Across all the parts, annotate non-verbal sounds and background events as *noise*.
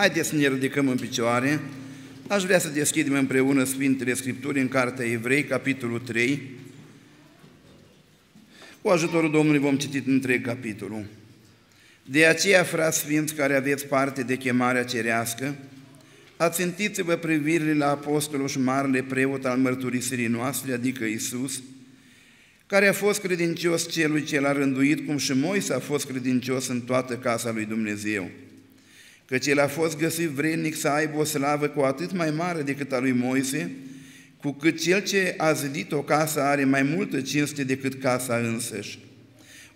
Haideți să ne ridicăm în picioare. Aș vrea să deschidem împreună Sfintele Scripturi în Cartea Evrei, capitolul 3. Cu ajutorul Domnului vom citi întreg capitolul. De aceea, frați sfinți care aveți parte de chemarea cerească, ațintiți-vă privirile la apostolul și marele preot al mărturisirii noastre, adică Isus, care a fost credincios celui ce l-a rânduit, cum și Moise a fost credincios în toată casa lui Dumnezeu. Căci el a fost găsit vrednic să aibă o slavă cu atât mai mare decât a lui Moise, cu cât cel ce a zidit o casă are mai multă cinste decât casa însăși.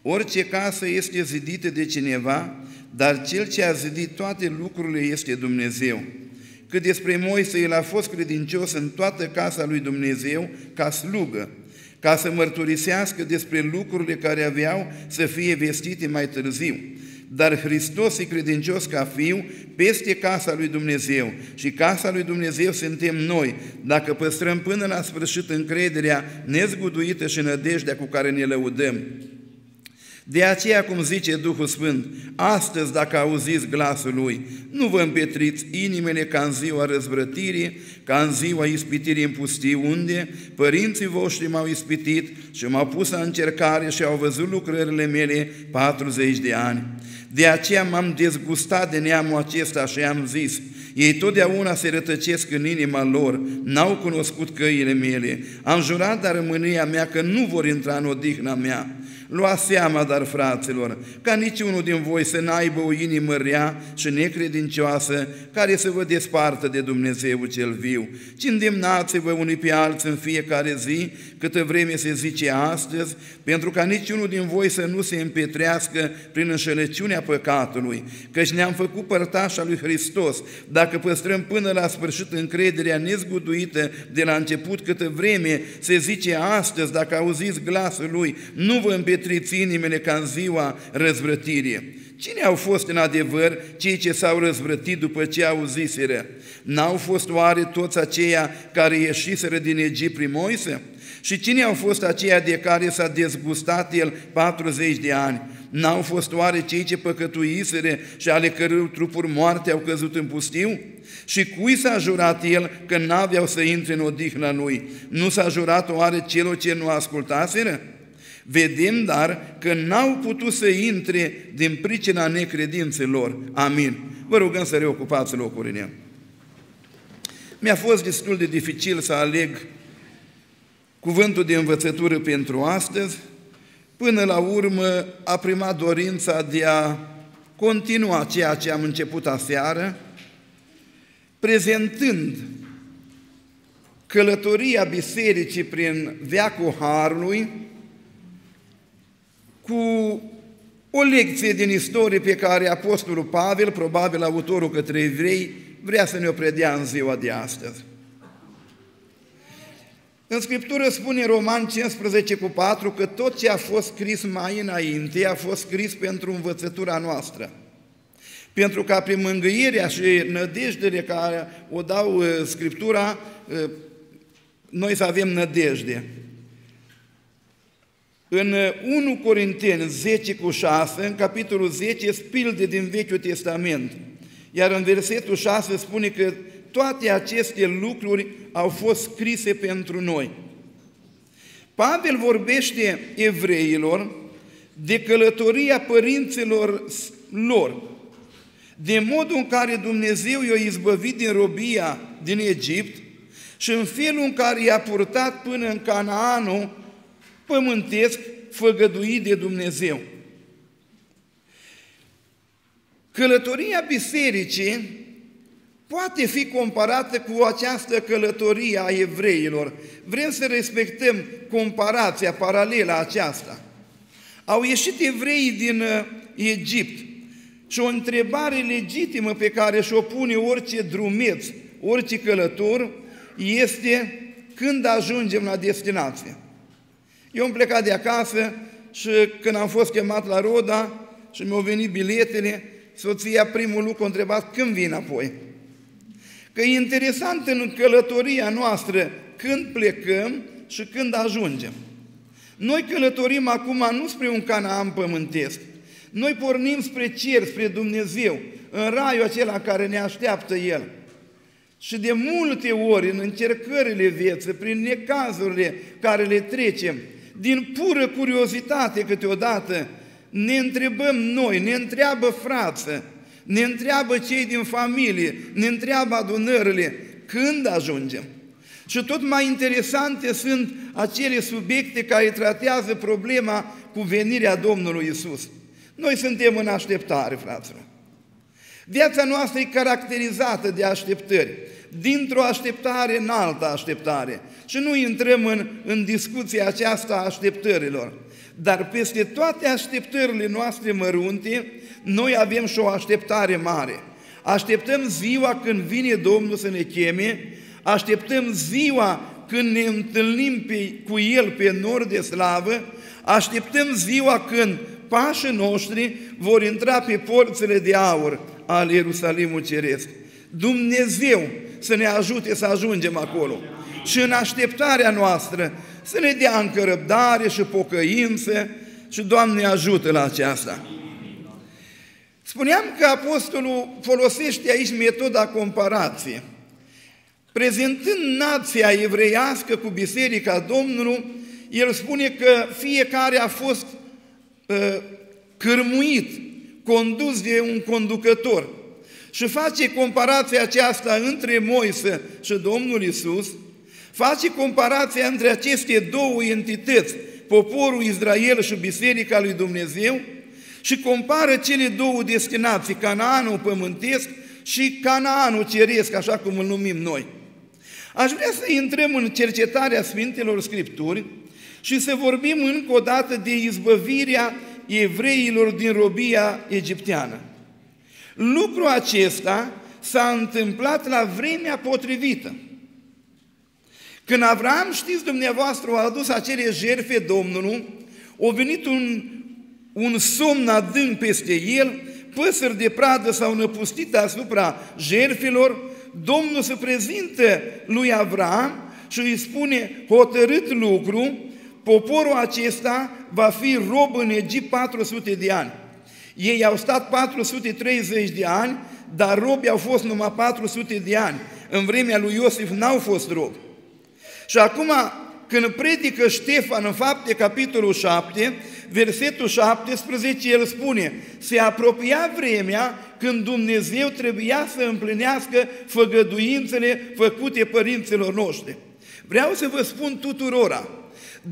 Orice casă este zidită de cineva, dar cel ce a zidit toate lucrurile este Dumnezeu. Cât despre Moise, el a fost credincios în toată casa lui Dumnezeu ca slugă, ca să mărturisească despre lucrurile care aveau să fie vestite mai târziu. Dar Hristos e credincios ca fiu peste casa lui Dumnezeu și casa lui Dumnezeu suntem noi, dacă păstrăm până la sfârșit încrederea nezguduită și nădejdea cu care ne lăudăm. De aceea, cum zice Duhul Sfânt, astăzi, dacă auziți glasul Lui, nu vă împetriți inimile ca în ziua răzvrătirii, ca în ziua ispitirii în pustii, unde părinții voștri m-au ispitit și m-au pus la încercare și au văzut lucrările mele 40 de ani. De aceea m-am dezgustat de neamul acesta și am zis, ei totdeauna se rătăcesc în inima lor, n-au cunoscut căile mele. Am jurat dar rămânia mea că nu vor intra în odihna mea. Luați seama, dar, fraților, ca niciunul din voi să n-aibă o inimă rea și necredincioasă care să vă despartă de Dumnezeu cel viu, ci îndemnați-vă unii pe alții în fiecare zi, câtă vreme se zice astăzi, pentru ca niciunul din voi să nu se împetrească prin înșelăciunea păcatului, căci ne-am făcut părtașa lui Hristos, dacă păstrăm până la sfârșit încrederea nezguduită de la început, câtă vreme se zice astăzi, dacă auziți glasul lui, nu vă împetriați împetriți inimile ca în ziua răzvrătirii. Cine au fost în adevăr cei ce s-au răzvrătit după ce au ziseră? N-au fost oare toți aceia care ieșiseră din Egipt prin Moise? Și cine au fost aceia de care s-a dezgustat el 40 de ani? N-au fost oare cei ce păcătuiseră și ale căror trupuri moarte au căzut în pustiu? Și cui s-a jurat el că n-aveau să intre în odihna lui? Nu s-a jurat oare celor ce nu ascultaseră? Vedem, dar, că n-au putut să intre din pricina necredințelor. Amin. Vă rugăm să reocupați locurile. Mi-a fost destul de dificil să aleg cuvântul de învățătură pentru astăzi, până la urmă a primat dorința de a continua ceea ce am început aseară, prezentând călătoria bisericii prin veacul Harului, cu o lecție din istorie pe care Apostolul Pavel, probabil autorul către evrei, vrea să ne-o predea în ziua de astăzi. În Scriptură spune Roman 15 cu 4 că tot ce a fost scris mai înainte a fost scris pentru învățătura noastră. Pentru ca prin mângâierea și nădejdele care o dau uh, Scriptura, uh, noi să avem nădejde. În 1 uh, Corinteni 10 cu 6, în capitolul 10, spilde din Vechiul Testament. Iar în versetul 6 spune că toate aceste lucruri au fost scrise pentru noi. Pavel vorbește evreilor de călătoria părinților lor, de modul în care Dumnezeu i-a izbăvit din robia din Egipt și în felul în care i-a purtat până în Canaanul pământesc făgăduit de Dumnezeu. Călătoria bisericii poate fi comparată cu această călătorie a evreilor. Vrem să respectăm comparația paralelă aceasta. Au ieșit evreii din uh, Egipt și o întrebare legitimă pe care și-o pune orice drumeț, orice călător, este când ajungem la destinație. Eu am plecat de acasă și când am fost chemat la Roda și mi-au venit biletele, soția primul lucru a întrebat când vin apoi. Că e interesant în călătoria noastră când plecăm și când ajungem. Noi călătorim acum nu spre un Canaan pământesc, noi pornim spre cer, spre Dumnezeu, în raiul acela care ne așteaptă El. Și de multe ori, în încercările vieții, prin necazurile care le trecem, din pură curiozitate câteodată, ne întrebăm noi, ne întreabă frață, ne întreabă cei din familie, ne întreabă adunările, când ajungem? Și tot mai interesante sunt acele subiecte care tratează problema cu venirea Domnului Isus. Noi suntem în așteptare, fraților. Viața noastră e caracterizată de așteptări, dintr-o așteptare în alta așteptare. Și nu intrăm în, în discuția aceasta a așteptărilor. Dar peste toate așteptările noastre mărunte, noi avem și o așteptare mare. Așteptăm ziua când vine Domnul să ne cheme, așteptăm ziua când ne întâlnim pe, cu El pe nor de slavă, așteptăm ziua când pașii noștri vor intra pe porțile de aur al Ierusalimul Ceresc. Dumnezeu să ne ajute să ajungem acolo. Și în așteptarea noastră să ne dea încă răbdare și pocăință și Doamne ajută la aceasta. Spuneam că apostolul folosește aici metoda comparației. Prezentând nația evreiască cu Biserica Domnului, el spune că fiecare a fost uh, cârmuit, condus de un conducător. Și face comparația aceasta între Moise și Domnul Isus, face comparația între aceste două entități, poporul Israel și Biserica lui Dumnezeu, și compară cele două destinații, Canaanul pământesc și Canaanul ceresc, așa cum îl numim noi. Aș vrea să intrăm în cercetarea Sfintelor Scripturi și să vorbim încă o dată de izbăvirea evreilor din robia egipteană. Lucrul acesta s-a întâmplat la vremea potrivită. Când Avram, știți dumneavoastră, a adus acele jerfe Domnului, a venit un, un somn adânc peste el, păsări de pradă s-au năpustit asupra jerfelor, Domnul se prezintă lui Avram și îi spune hotărât lucru, poporul acesta va fi rob în Egipt 400 de ani. Ei au stat 430 de ani, dar robi au fost numai 400 de ani. În vremea lui Iosif n-au fost robi. Și acum, când predică Ștefan în fapte, capitolul 7, versetul 17, el spune, se apropia vremea când Dumnezeu trebuia să împlinească făgăduințele făcute părinților noștri. Vreau să vă spun tuturora,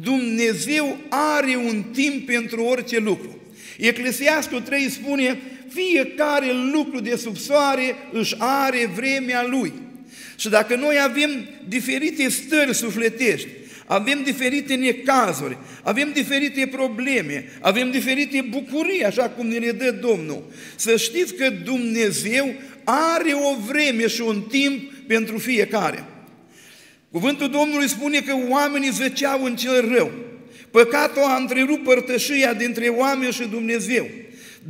Dumnezeu are un timp pentru orice lucru. Eclesiastul 3 spune, fiecare lucru de sub soare își are vremea lui. Și dacă noi avem diferite stări sufletești, avem diferite necazuri, avem diferite probleme, avem diferite bucurii, așa cum ne le dă Domnul. Să știți că Dumnezeu are o vreme și un timp pentru fiecare. Cuvântul Domnului spune că oamenii zăceau în cel rău. Păcatul a întrerupt părtășia dintre oameni și Dumnezeu.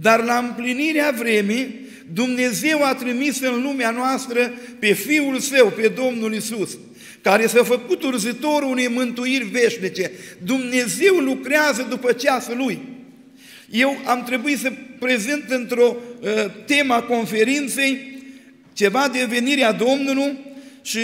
Dar la împlinirea vremii, Dumnezeu a trimis în lumea noastră pe Fiul Său, pe Domnul Isus, care s-a făcut urzitorul unei mântuiri veșnice. Dumnezeu lucrează după ceasul Lui. Eu am trebuit să prezint într-o uh, tema conferinței ceva de venirea Domnului și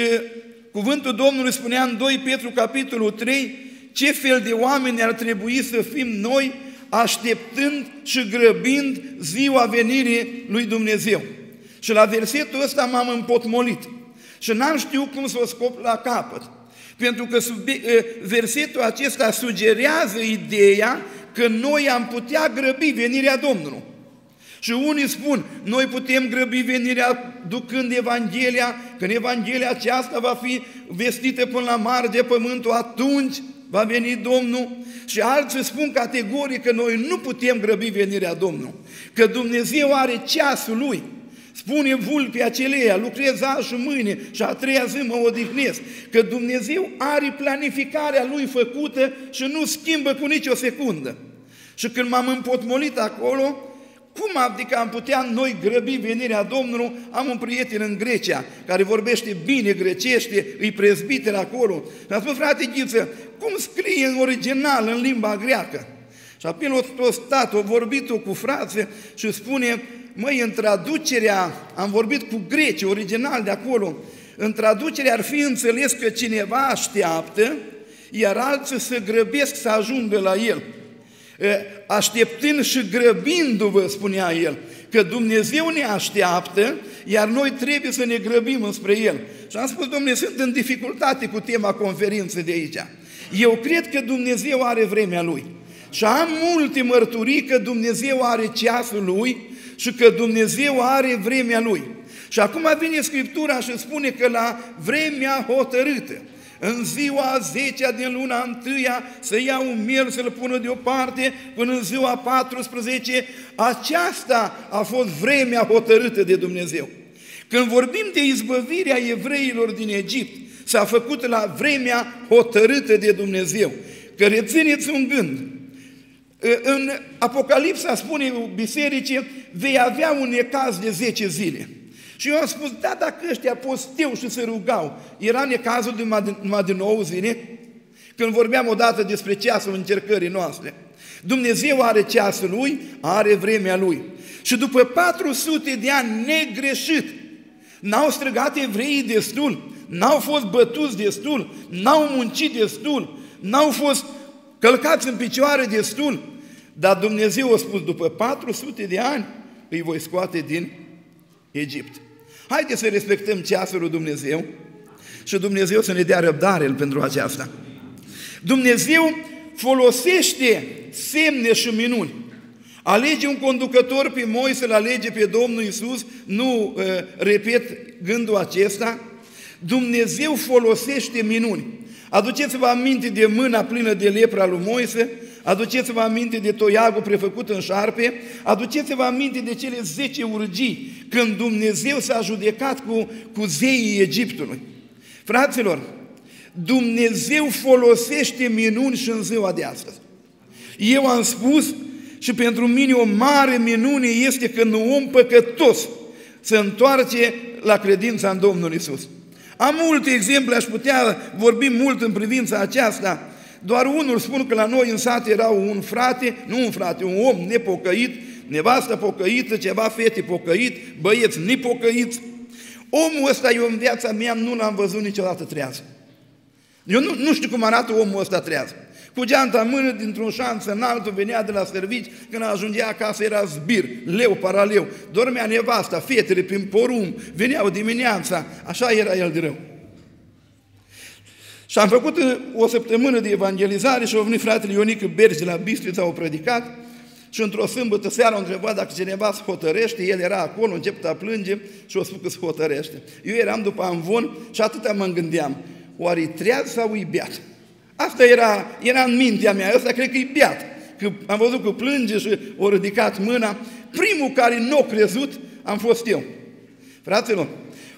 cuvântul Domnului spunea în 2 Petru capitolul 3 ce fel de oameni ar trebui să fim noi așteptând și grăbind ziua venirii lui Dumnezeu. Și la versetul ăsta m-am împotmolit și n-am știut cum să o scop la capăt. Pentru că versetul acesta sugerează ideea că noi am putea grăbi venirea Domnului. Și unii spun, noi putem grăbi venirea ducând Evanghelia, când Evanghelia aceasta va fi vestită până la marge pământul, atunci va veni Domnul și alții spun categoric că noi nu putem grăbi venirea Domnului, că Dumnezeu are ceasul Lui. Spune vulpii aceleia, lucrez azi și mâine și a treia zi mă odihnesc, că Dumnezeu are planificarea Lui făcută și nu schimbă cu nicio secundă. Și când m-am împotmolit acolo, cum adică am putea noi grăbi venirea Domnului? Am un prieten în Grecia care vorbește bine grecește, îi prezbiter acolo. Și a spus, frate Ghiță, cum scrie în original, în limba greacă? Și apoi a stat, a vorbit cu frațe și spune, măi, în traducerea, am vorbit cu greci, original de acolo, în traducere ar fi înțeles că cineva așteaptă, iar alții se grăbesc să ajungă la el. Așteptând și grăbindu-vă, spunea el, că Dumnezeu ne așteaptă, iar noi trebuie să ne grăbim înspre El. Și am spus, domnule, sunt în dificultate cu tema conferinței de aici. Eu cred că Dumnezeu are vremea Lui. Și am multe mărturii că Dumnezeu are ceasul Lui și că Dumnezeu are vremea Lui. Și acum vine Scriptura și spune că la vremea hotărâtă, în ziua 10 din luna întâia să ia un miel să-l pună deoparte până în ziua 14, aceasta a fost vremea hotărâtă de Dumnezeu. Când vorbim de izbăvirea evreilor din Egipt, s-a făcut la vremea hotărâtă de Dumnezeu. Că rețineți un gând, în Apocalipsa spune bisericii, vei avea un necaz de 10 zile. Și eu am spus, da, dacă ăștia posteau și se rugau, era necazul de numai de 9 zile? Când vorbeam odată despre ceasul încercării noastre. Dumnezeu are ceasul lui, are vremea lui. Și după 400 de ani negreșit, n-au strigat evreii destul, n-au fost bătuți destul, n-au muncit destul, n-au fost călcați în picioare destul, dar Dumnezeu a spus, după 400 de ani, îi voi scoate din Egipt. Haideți să respectăm ceasul lui Dumnezeu și Dumnezeu să ne dea răbdare pentru aceasta. Dumnezeu folosește semne și minuni. Alege un conducător pe Moise, îl alege pe Domnul Isus, nu uh, repet gândul acesta. Dumnezeu folosește minuni. Aduceți-vă aminte de mâna plină de lepra lui Moise, aduceți-vă aminte de toiagul prefăcut în șarpe, aduceți-vă aminte de cele 10 urgii, când Dumnezeu s-a judecat cu, cu zeii Egiptului. Fraților, Dumnezeu folosește minuni și în ziua de astăzi. Eu am spus și pentru mine o mare minune este când un om păcătos se întoarce la credința în Domnul Isus. Am multe exemple, aș putea vorbi mult în privința aceasta, doar unul spun că la noi în sat era un frate, nu un frate, un om nepocăit, nevastă pocăită, ceva fete pocăit, băieți nepocăiți. Omul ăsta eu în viața mea nu l-am văzut niciodată trează. Eu nu, nu știu cum arată omul ăsta trează. Cu geanta în mână, dintr-un șanț în altul, venea de la servici, când ajungea acasă era zbir, leu, paraleu. Dormea nevasta, fetele prin porum, veneau dimineața, așa era el de rău. Și am făcut uh, o săptămână de evangelizare și au venit fratele Ionică Bergi de la Bistrița, au predicat și într-o sâmbătă seara au întrebat dacă cineva se hotărăște, el era acolo, început a plânge și o spus că se hotărăște. Eu eram după amvon și atâta mă gândeam, oare treaz sau e beat? Asta era, era în mintea mea, ăsta cred că e beat. Că am văzut că plânge și o ridicat mâna. Primul care nu a crezut am fost eu. Fraților,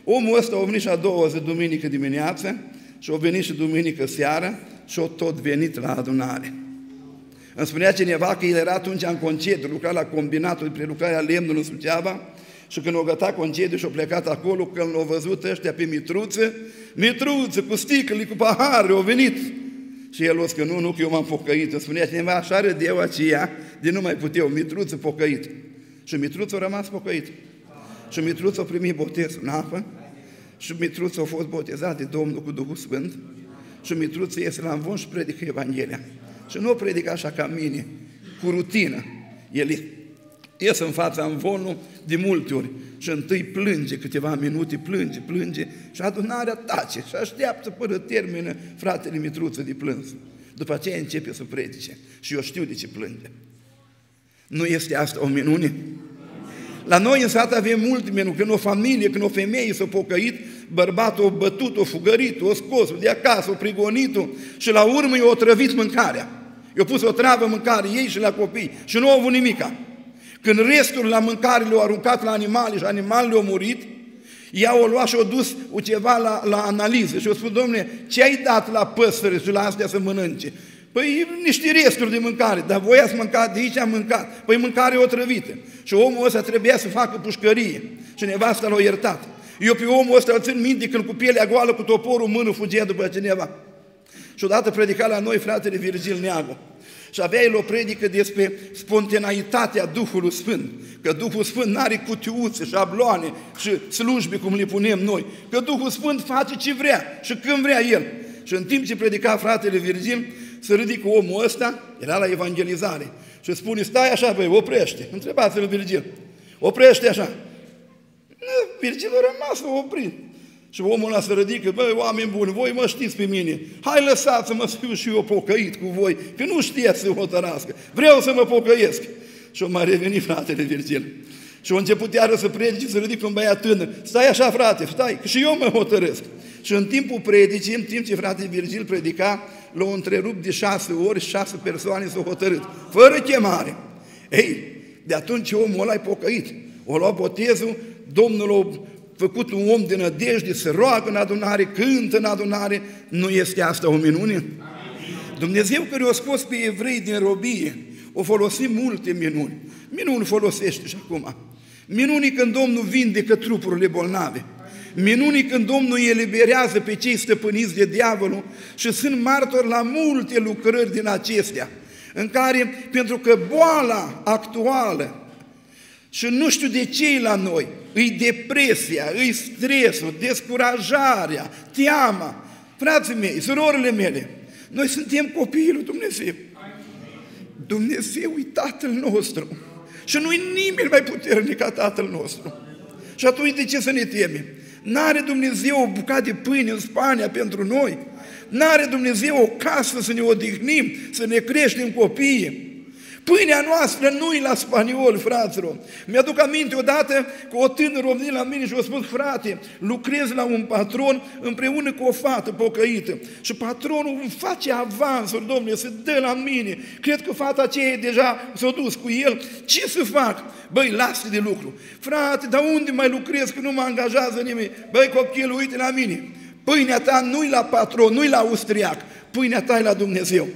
omul ăsta a venit și a doua zi, duminică dimineață, și a venit și duminică seara și a tot venit la adunare. Îmi spunea cineva că el era atunci în concediu, lucra la combinatul de prelucrare a lemnului în Suceava și când o găta concediu și a plecat acolo, când l-au văzut ăștia pe mitruță, mitruță cu sticlele, cu pahare, au venit. Și el o că nu, nu, că eu m-am pocăit. Îmi spunea cineva, așa râdeau aceea, de nu mai puteau, mitruță pocăit. Și mitruță a rămas pocăit. Și mitruță a primit botezul în apă, și Mitruță a fost botezat de Domnul cu Duhul Sfânt și Mitruță iese la învon și predică Evanghelia. Și nu o predică așa ca mine, cu rutină. El iese în fața învonul de multe ori și întâi plânge câteva minute, plânge, plânge și adunarea tace și așteaptă până termină fratele Mitruță de plâns. După aceea începe să predice și eu știu de ce plânge. Nu este asta o minune? La noi în sat avem mult menu, când o familie, când o femeie s-a pocăit, bărbatul o bătut, o fugărit, o scos de acasă, o prigonit și la urmă i-a trăvit mâncarea. I-a pus o travă mâncare ei și la copii și nu au avut nimica. Când restul la mâncare le-au aruncat la animale și animalele au murit, ea o luat și o dus ceva la, la analiză și o spus, domnule, ce ai dat la păsări și la astea să mănânce? Păi niște resturi de mâncare, dar voi ați mâncat, de aici am mâncat. Păi mâncare otrăvită. Și omul ăsta trebuia să facă pușcărie. Și nevasta l-a iertat. Eu pe omul ăsta îl țin minte când cu pielea goală, cu toporul în mână, fugea după cineva. Și odată predica la noi fratele Virgil Neagu. Și avea el o predică despre spontaneitatea Duhului Sfânt. Că Duhul Sfânt nu are cutiuțe, șabloane și slujbe cum le punem noi. Că Duhul Sfânt face ce vrea și când vrea El. Și în timp ce predica fratele Virgil, se ridică omul ăsta, era la evangelizare, și spune, stai așa, băi, oprește. Întrebați-l Virgil, oprește așa. Virgil a rămas oprit. Și omul ăla se ridică, băi, oameni buni, voi mă știți pe mine, hai lăsați-mă să fiu și eu pocăit cu voi, că nu știați să hotărască, vreau să mă pocăiesc. Și o mai revenit fratele Virgil. Și a început iară să predice, să ridică un băiat tânăr. Stai așa, frate, stai, că și eu mă hotărăsc. Și în timpul predicii, în timp ce frate Virgil predica, l-a întrerupt de șase ori, șase persoane s-au hotărât, fără chemare. Ei, de atunci omul ăla e pocăit. O luat botezul, Domnul a făcut un om de nădejde, se roagă în adunare, cântă în adunare, nu este asta o minune? Dumnezeu care a scos pe evrei din robie, o folosi multe minuni. Minuni folosește și acum. Minunii când Domnul vindecă trupurile bolnave. Minunii când Domnul eliberează pe cei stăpâniți de diavolul și sunt martori la multe lucrări din acestea, în care, pentru că boala actuală, și nu știu de ce la noi, îi depresia, îi stresul, descurajarea, teama. Frații mei, surorile mele, noi suntem copiii lui Dumnezeu. Dumnezeu e Tatăl nostru. Și nu-i nimeni mai puternic ca Tatăl nostru. Și atunci de ce să ne temem? N-are Dumnezeu o bucată de pâine în Spania pentru noi? N-are Dumnezeu o casă să ne odihnim, să ne creștem copiii? Pâinea noastră nu-i la spaniol, fraților. Mi-aduc aminte odată că o tânără a venit la mine și a spus, frate, lucrez la un patron împreună cu o fată pocăită. Și patronul îmi face avansuri, domnule, se dă la mine. Cred că fata aceea deja s-a dus cu el. Ce să fac? Băi, lasă de lucru. Frate, dar unde mai lucrez că nu mă angajează nimeni? Băi, copilul, uite la mine. Pâinea ta nu-i la patron, nu-i la austriac. Pâinea ta e la Dumnezeu.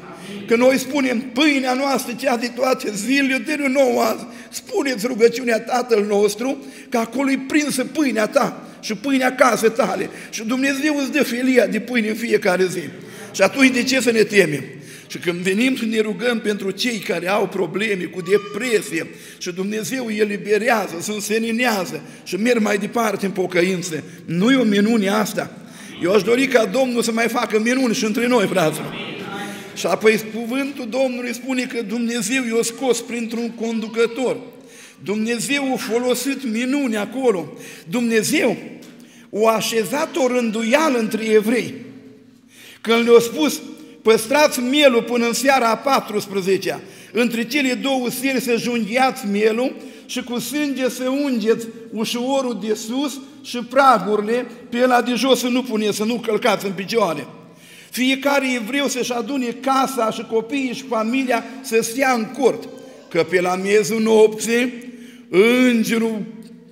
Că noi spunem, pâinea noastră, cea de toate zilele, de nou azi, spuneți rugăciunea Tatăl nostru, că acolo e prinsă pâinea ta și pâinea casă tale. Și Dumnezeu îți dă felia de pâine în fiecare zi. Și atunci de ce să ne temem? Și când venim și ne rugăm pentru cei care au probleme cu depresie și Dumnezeu îi eliberează, se înseninează și merg mai departe în pocăință, nu e o minune asta? Eu aș dori ca Domnul să mai facă minuni și între noi, fraților. Și apoi cuvântul Domnului spune că Dumnezeu i-a scos printr-un conducător. Dumnezeu a folosit minuni acolo. Dumnezeu o așezat o rânduială între evrei. Când le-a spus, păstrați mielul până în seara a 14 între cele două seri să junghiați mielul și cu sânge să ungeți ușorul de sus și pragurile, pe la de jos să nu puneți, să nu călcați în picioare. Fiecare evreu să-și adune casa și copiii și familia să stea în cort, că pe la miezul nopții îngerul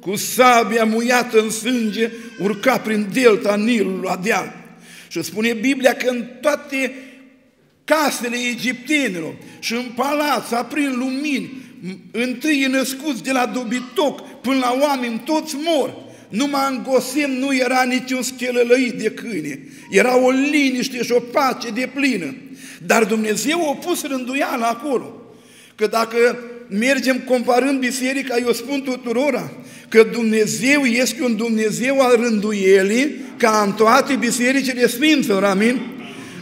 cu sabia muiată în sânge urca prin delta Nilului la deal. Și spune Biblia că în toate casele egiptenilor și în palat aprind lumini, întâi născuți de la dobitoc până la oameni, toți mor. Numai în Gosem nu era niciun schelălăit de câine. Era o liniște și o pace de plină. Dar Dumnezeu a pus rânduială acolo. Că dacă mergem comparând biserica, eu spun tuturora că Dumnezeu este un Dumnezeu al rânduielii ca în toate bisericile sfinților, amin?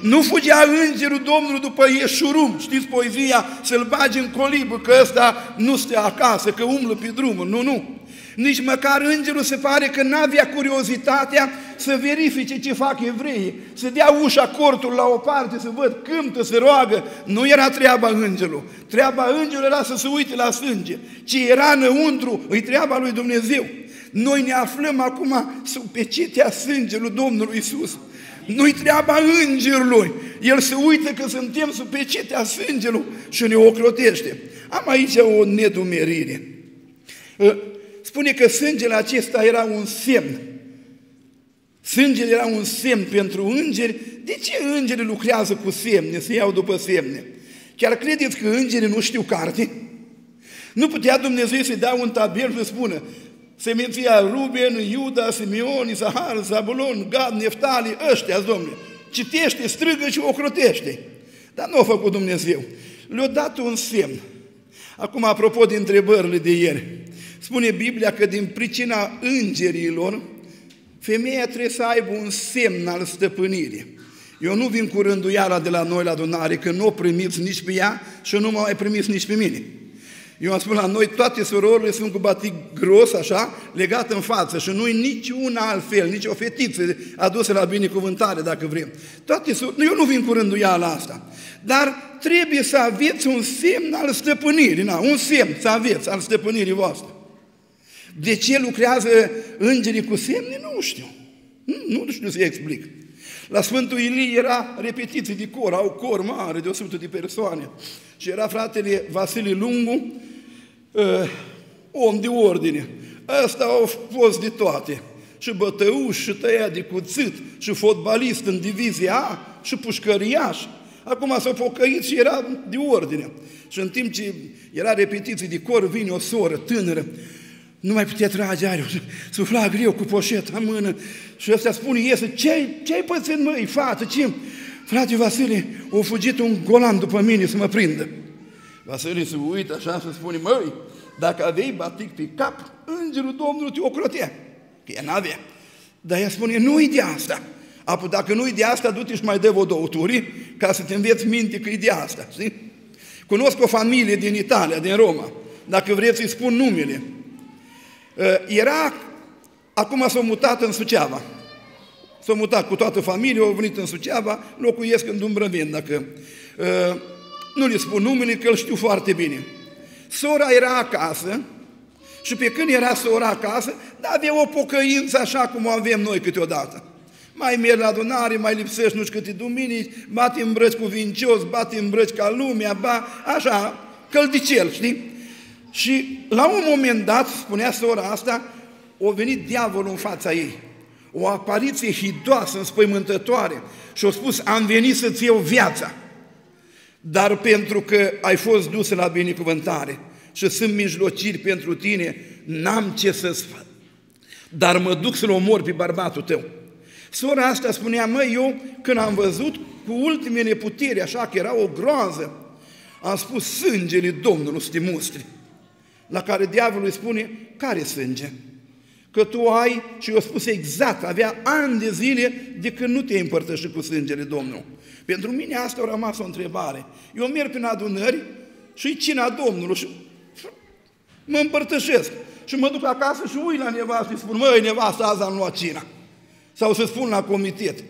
Nu fugea îngerul Domnului după ieșurum, știți poezia, să-l bagi în colibă, că ăsta nu stă acasă, că umblă pe drumul, nu, nu. Nici măcar îngerul se pare că n-avea curiozitatea să verifice ce fac evreii, să dea ușa cortul la o parte, să văd cântă, să roagă. Nu era treaba îngerului. Treaba îngerului era să se uite la sânge. Ce era înăuntru, îi treaba lui Dumnezeu. Noi ne aflăm acum sub pecetea sângelui Domnului Isus. Nu-i treaba îngerului. El se uită că suntem sub pecetea sângelui și ne ocrotește. Am aici o nedumerire. Spune că sângele acesta era un semn. Sângele era un semn pentru îngeri. De ce îngerii lucrează cu semne, să iau după semne? Chiar credeți că îngerii nu știu carte? Nu putea Dumnezeu să-i dea un tabel și să spună seminția Ruben, Iuda, Simeon, Isahar, Zabulon, Gad, Neftali, ăștia, domnule. Citește, strigă și ocrotește. Dar nu a făcut Dumnezeu. le-a dat un semn. Acum, apropo de întrebările de ieri, spune Biblia că din pricina îngerilor, femeia trebuie să aibă un semn al stăpânirii. Eu nu vin cu rânduiala de la noi la adunare, că nu o primiți nici pe ea și nu mă mai primiți nici pe mine. Eu am spus la noi, toate surorile sunt cu batic gros, așa, legat în față și nu-i niciun altfel, nici o fetiță adusă la binecuvântare, dacă vrem. Toate surorile, eu nu vin cu rânduiala asta, dar trebuie să aveți un semn al stăpânirii, na, un semn să aveți al stăpânirii voastre. De ce lucrează îngerii cu semne? Nu știu. Nu, nu știu să explic. La Sfântul Ilie era repetiție de cor, au cor mare de 100 de persoane. Și era fratele Vasile Lungu, uh, om de ordine. Ăsta au fost de toate. Și bătăuș, și tăia de cuțit, și fotbalist în divizia A, și pușcăriaș. Acum s-a pocăit și era de ordine. Și în timp ce era repetiție de cor, vine o soră tânără, nu mai putea trage aerul, sufla greu cu poșeta în mână și ăsta spune, iese, ce-ai, ce-ai pățit, măi, fată, ce? Frate Vasile, a fugit un golan după mine să mă prindă. Vasile se uită așa și spune, măi, dacă aveai batic pe cap, îngerul Domnului te ocrotea. Că ea n-avea. Dar ea spune, nu-i de asta. Apoi dacă nu-i de asta, du-te și mai dă vă două turi ca să te înveți minte că e de asta. Știi? Cunosc o familie din Italia, din Roma. Dacă vreți să-i spun numele. Ă, era, acum s-a mutat în Suceava. S-a mutat cu toată familia, au venit în Suceava, locuiesc în Dumbrăvin, dacă ă, nu le spun numele, că îl știu foarte bine. Sora era acasă și pe când era sora acasă, dar avea o pocăință așa cum o avem noi câteodată. Mai merg la adunare, mai lipsești nu știu câte duminici, bate îmbrăci cuvincios, bate îmbrăci ca lumea, ba, așa, căldicel, știi? Și la un moment dat, spunea sora asta, a venit diavolul în fața ei. O apariție hidoasă, înspăimântătoare și a spus, am venit să-ți iau viața. Dar pentru că ai fost dus la binecuvântare și sunt mijlociri pentru tine, n-am ce să-ți fac. Dar mă duc să-l omor pe bărbatul tău. Sora asta spunea, măi, eu când am văzut cu ultimele puteri, așa că era o groază, am spus, sângele Domnului să te mustre. La care diavolul îi spune, care sânge? Că tu ai, și eu spus exact, avea ani de zile de când nu te-ai împărtășit cu sângele Domnului. Pentru mine asta a rămas o întrebare. Eu merg prin adunări și cina Domnului și mă împărtășesc. Și mă duc acasă și uit la nevastă și spun, măi, nevastă, azi am luat cina. Sau să spun la comitet.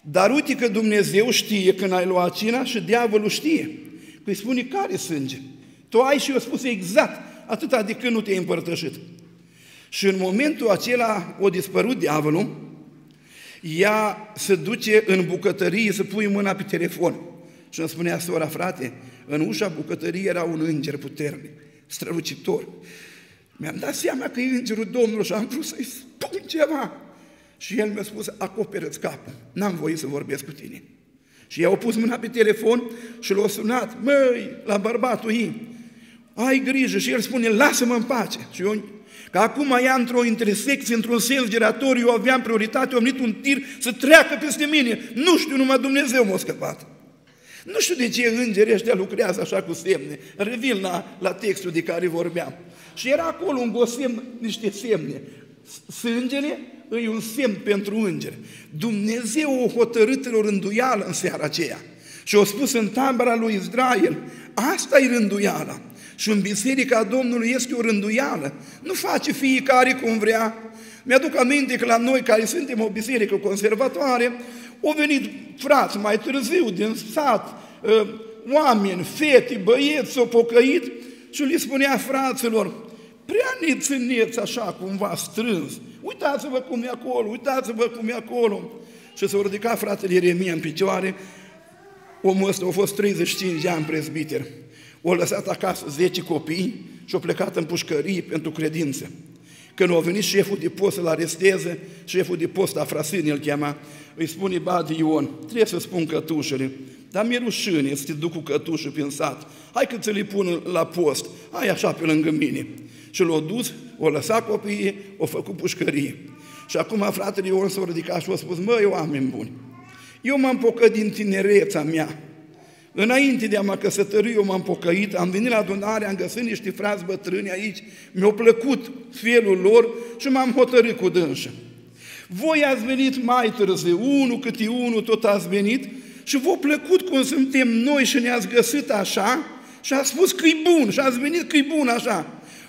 Dar uite că Dumnezeu știe când ai luat cina și diavolul știe. Că îi spune, care sânge? Tu ai și eu spus exact atâta de când nu te-ai împărtășit. Și în momentul acela o dispărut diavolul, ea se duce în bucătărie să pui mâna pe telefon. Și îmi spunea sora, frate, în ușa bucătăriei era un înger puternic, strălucitor. Mi-am dat seama că e îngerul Domnului și am vrut să-i spun ceva. Și el mi-a spus, acoperă-ți capul, n-am voie să vorbesc cu tine. Și i-au pus mâna pe telefon și l-au sunat, măi, la bărbatul ei, ai grijă. Și el spune, lasă-mă în pace. Și eu, că acum ea într-o intersecție, într-un sens giratoriu, eu aveam prioritate, am venit un tir să treacă peste mine. Nu știu, numai Dumnezeu m-a scăpat. Nu știu de ce îngerii ăștia lucrează așa cu semne. Revin la, la textul de care vorbeam. Și era acolo un gosem, niște semne. Sângele e un semn pentru îngeri. Dumnezeu o hotărât o rânduială în seara aceea. Și a spus în tabăra lui Israel, asta e rânduiala. Și în Biserica Domnului este o rânduială. Nu face fiecare cum vrea. Mi-aduc aminte că la noi, care suntem o biserică conservatoare, au venit frați mai târziu din sat, ă, oameni, fete, băieți, s-au pocăit și le spunea fraților, prea ne țineți așa cumva strâns, uitați-vă cum e acolo, uitați-vă cum e acolo. Și s-a ridicat fratele Ieremia în picioare, omul ăsta a fost 35 de ani prezbiter. O lăsat acasă 10 copii și au plecat în pușcărie pentru credință. Când a venit șeful de post să-l aresteze, șeful de post, Afrasin îl chema, îi spune, Badi Ion, trebuie să spun cătușele, dar mi-e rușine să te duc cu cătușul prin sat. Hai că ți le pun la post, hai așa pe lângă mine. Și l-a dus, o lăsat copiii, o făcut pușcărie. Și acum fratele Ion s-a ridicat și a spus, măi, oameni buni, eu m-am pocăt din tinereța mea, Înainte de a mă căsători, eu m-am pocăit, am venit la adunare, am găsit niște frați bătrâni aici, mi-a plăcut felul lor și m-am hotărât cu dânsă. Voi ați venit mai târziu, unul câte unul, tot ați venit și v-a plăcut cum suntem noi și ne-ați găsit așa și ați spus că e bun și ați venit că e bun așa.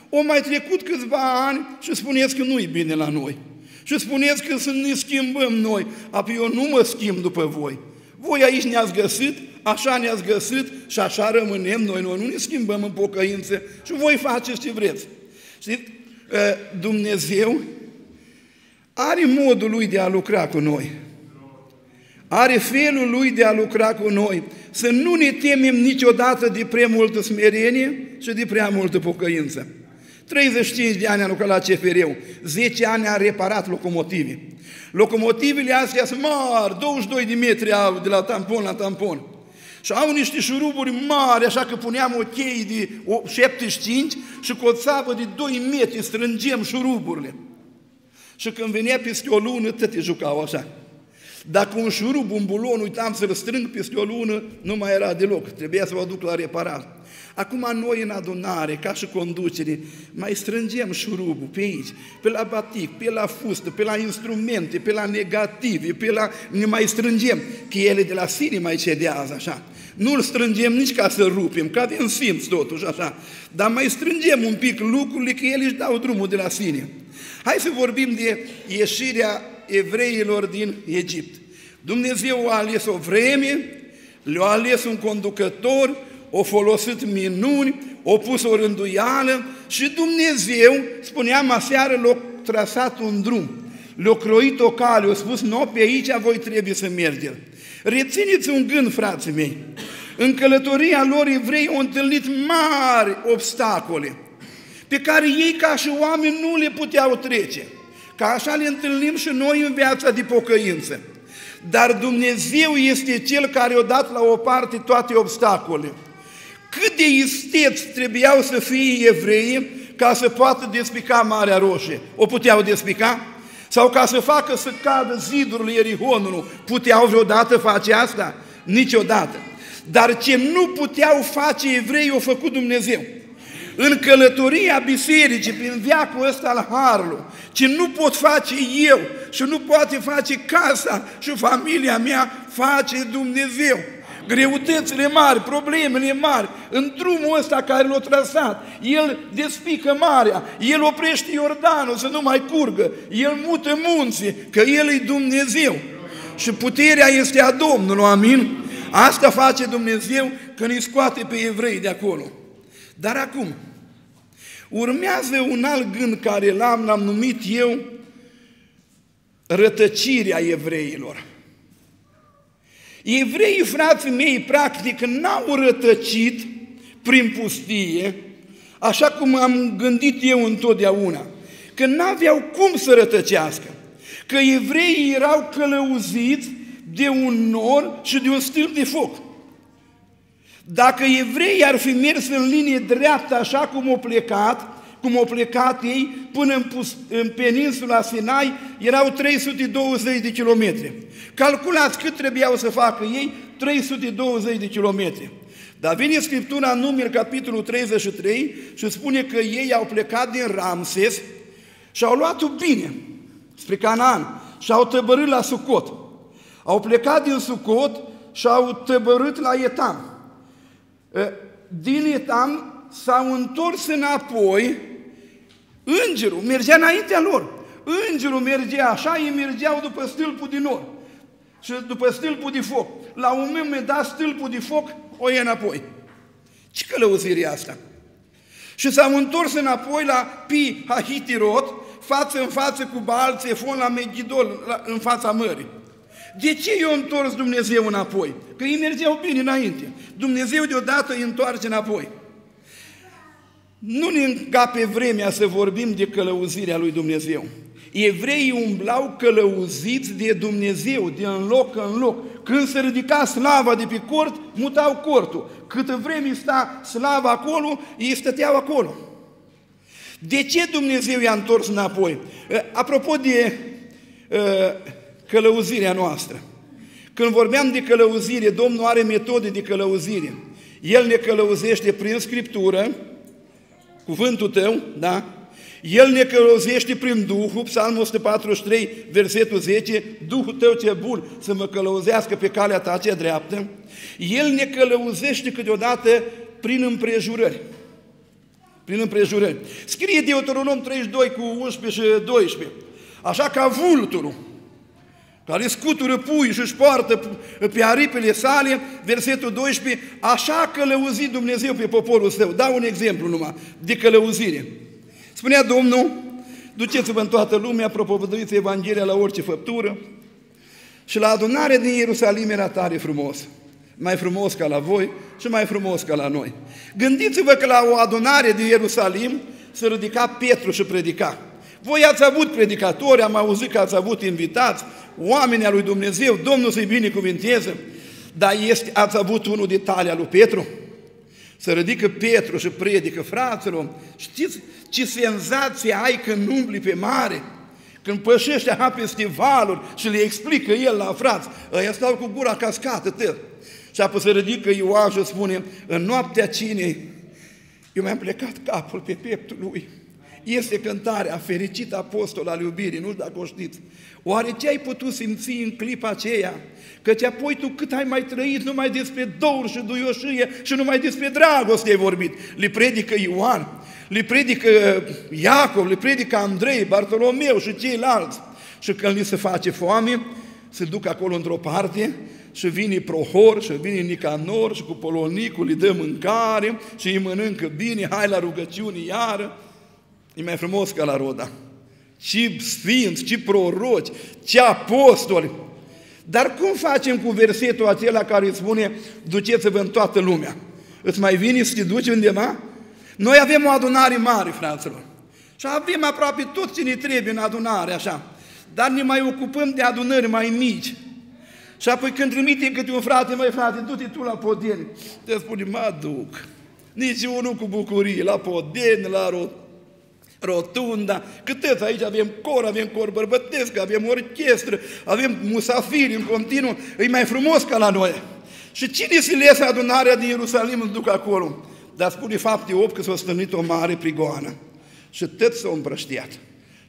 O mai trecut câțiva ani și spuneți că nu e bine la noi. Și spuneți că să ne schimbăm noi. Apoi eu nu mă schimb după voi. Voi aici ne-ați găsit, așa ne-ați găsit și așa rămânem noi. Noi nu ne schimbăm în pocăință și voi faceți ce vreți. Știți? Dumnezeu are modul lui de a lucra cu noi. Are felul lui de a lucra cu noi. Să nu ne temem niciodată de prea multă smerenie și de prea multă pocăință. 35 de ani a lucrat la cfr 10 ani a reparat locomotive. Locomotivele astea sunt mari, 22 de metri au de la tampon la tampon. Și au niște șuruburi mari, așa că puneam o cheie de 75 și cu o țapă de 2 metri strângem șuruburile. Și când venea peste o lună, te jucau așa. Dacă un șurub, un bulon, uitam să-l strâng peste o lună, nu mai era deloc. Trebuia să o duc la reparat. Acum noi în adunare, ca și conducere, mai strângem șurubul pe aici, pe la batic, pe la fustă, pe la instrumente, pe la negative, pe la... ne mai strângem, că ele de la sine mai cedează așa. Nu-l strângem nici ca să rupem, că avem simț totuși așa, dar mai strângem un pic lucrurile, că ele își dau drumul de la sine. Hai să vorbim de ieșirea evreilor din Egipt. Dumnezeu a ales o vreme, le-a ales un conducător, o folosit minuni, o pus o rânduială și Dumnezeu, spuneam aseară, l-a trasat un drum, le-a croit o cale, a spus, nu, pe aici voi trebuie să mergeți. Rețineți un gând, frații mei, în călătoria lor evrei au întâlnit mari obstacole, pe care ei ca și oameni nu le puteau trece. Ca așa le întâlnim și noi în viața de pocăință. Dar Dumnezeu este Cel care a dat la o parte toate obstacole. Cât de isteți trebuiau să fie evrei ca să poată despica Marea Roșie? O puteau despica? Sau ca să facă să cadă zidurile Ierihonului, puteau vreodată face asta? Niciodată. Dar ce nu puteau face evrei, o făcut Dumnezeu în călătoria bisericii, prin viacul ăsta al Harului, ce nu pot face eu și nu poate face casa și familia mea, face Dumnezeu. Greutățile mari, problemele mari, în drumul ăsta care l-a trasat, El despică marea, El oprește Iordanul să nu mai curgă, El mută munții, că El e Dumnezeu. Și puterea este a Domnului, amin? Asta face Dumnezeu când îi scoate pe evrei de acolo. Dar acum, Urmează un alt gând care l-am, l-am numit eu rătăcirea evreilor. Evreii, frații mei, practic, n-au rătăcit prin pustie, așa cum am gândit eu întotdeauna, că n-aveau cum să rătăcească, că evreii erau călăuziți de un nor și de un stâlp de foc. Dacă evreii ar fi mers în linie dreaptă așa cum au plecat, cum au plecat ei până în, pus, în peninsula Sinai, erau 320 de kilometri. Calculați cât trebuiau să facă ei, 320 de kilometri. Dar vine Scriptura în număr capitolul 33 și spune că ei au plecat din Ramses și au luat-o bine spre Canaan și au tăbărât la Sucot. Au plecat din Sucot și au tăbărât la Etam. Din Etam s-au întors înapoi, îngerul mergea înaintea lor. Îngerul mergea așa, ei mergeau după stâlpul din nor și după stâlpul de foc. La un moment dat, stâlpul de foc o ia înapoi. Ce călăuzire asta? Și s-au întors înapoi la Pi Hahitirot, față în față cu Baal Țefon la Megidol, la, în fața mării. De ce i-a întors Dumnezeu înapoi? Că ei mergeau bine înainte. Dumnezeu deodată îi întoarce înapoi. Nu ne încape vremea să vorbim de călăuzirea lui Dumnezeu. Evreii umblau călăuziți de Dumnezeu, de în loc în loc. Când se ridica slava de pe cort, mutau cortul. Câtă vreme sta slava acolo, ei stăteau acolo. De ce Dumnezeu i-a întors înapoi? Apropo de uh, călăuzirea noastră, Când vorbeam de călăuzire, Domnul are metode de călăuzire. El ne călăuzește prin Scriptură, cuvântul tău, da? El ne călăuzește prin Duhul, Psalmul 143, versetul 10, Duhul tău ce bun să mă călăuzească pe calea ta cea dreaptă. El ne călăuzește câteodată prin împrejurări. Prin împrejurări. Scrie Deuteronom 32 cu 11 și 12. Așa ca vulturul care scutură pui și își poartă pe aripile sale, versetul 12, așa călăuzi Dumnezeu pe poporul său. Dau un exemplu numai de călăuzire. Spunea Domnul, duceți-vă în toată lumea, propovăduiți Evanghelia la orice făptură și la adunare din Ierusalim era tare frumos. Mai frumos ca la voi și mai frumos ca la noi. Gândiți-vă că la o adunare din Ierusalim se ridica Petru și predica. Voi ați avut predicatori, am auzit că ați avut invitați, oameni al lui Dumnezeu, Domnul să-i binecuvinteze, dar este, ați avut unul de talia lui Petru? Să ridică Petru și predică, fraților, știți ce senzație ai când umbli pe mare? Când pășește aha peste valuri și le explică el la frați, ăia stau cu gura cascată, tău. Și apoi se ridică Ioan și spune, în noaptea cinei, eu mi-am plecat capul pe pieptul lui. Este cântarea fericit apostol al iubirii, nu știu dacă o știți. Oare ce ai putut simți în clipa aceea? Căci apoi tu cât ai mai trăit numai despre dor și duioșie și numai despre dragoste ai vorbit. Le predică Ioan, le predică Iacov, le predică Andrei, Bartolomeu și ceilalți. Și când li se face foame, se duc acolo într-o parte și vine Prohor și vine Nicanor și cu Polonicul îi dă mâncare și îi mănâncă bine, hai la rugăciuni iară. E mai frumos ca la Roda. Ce sfinți, ce proroci, ce apostoli. Dar cum facem cu versetul acela care îi spune duceți-vă în toată lumea? Îți mai vine să te duci undeva? Noi avem o adunare mare, fraților. Și avem aproape tot ce ne trebuie în adunare, așa. Dar ne mai ocupăm de adunări mai mici. Și apoi când trimitem câte un frate, mai frate, du-te tu la Podeni. Te spune, mă duc. Nici unul cu bucurie, la Podeni, la Rot rotunda, câteți aici avem cor, avem cor bărbătesc, avem orchestră, avem musafiri în continuu, e mai frumos ca la noi. Și cine se lese adunarea din Ierusalim îl duc acolo? Dar spune fapte 8 că s-a stănit o mare prigoană și tot s-a împrăștiat.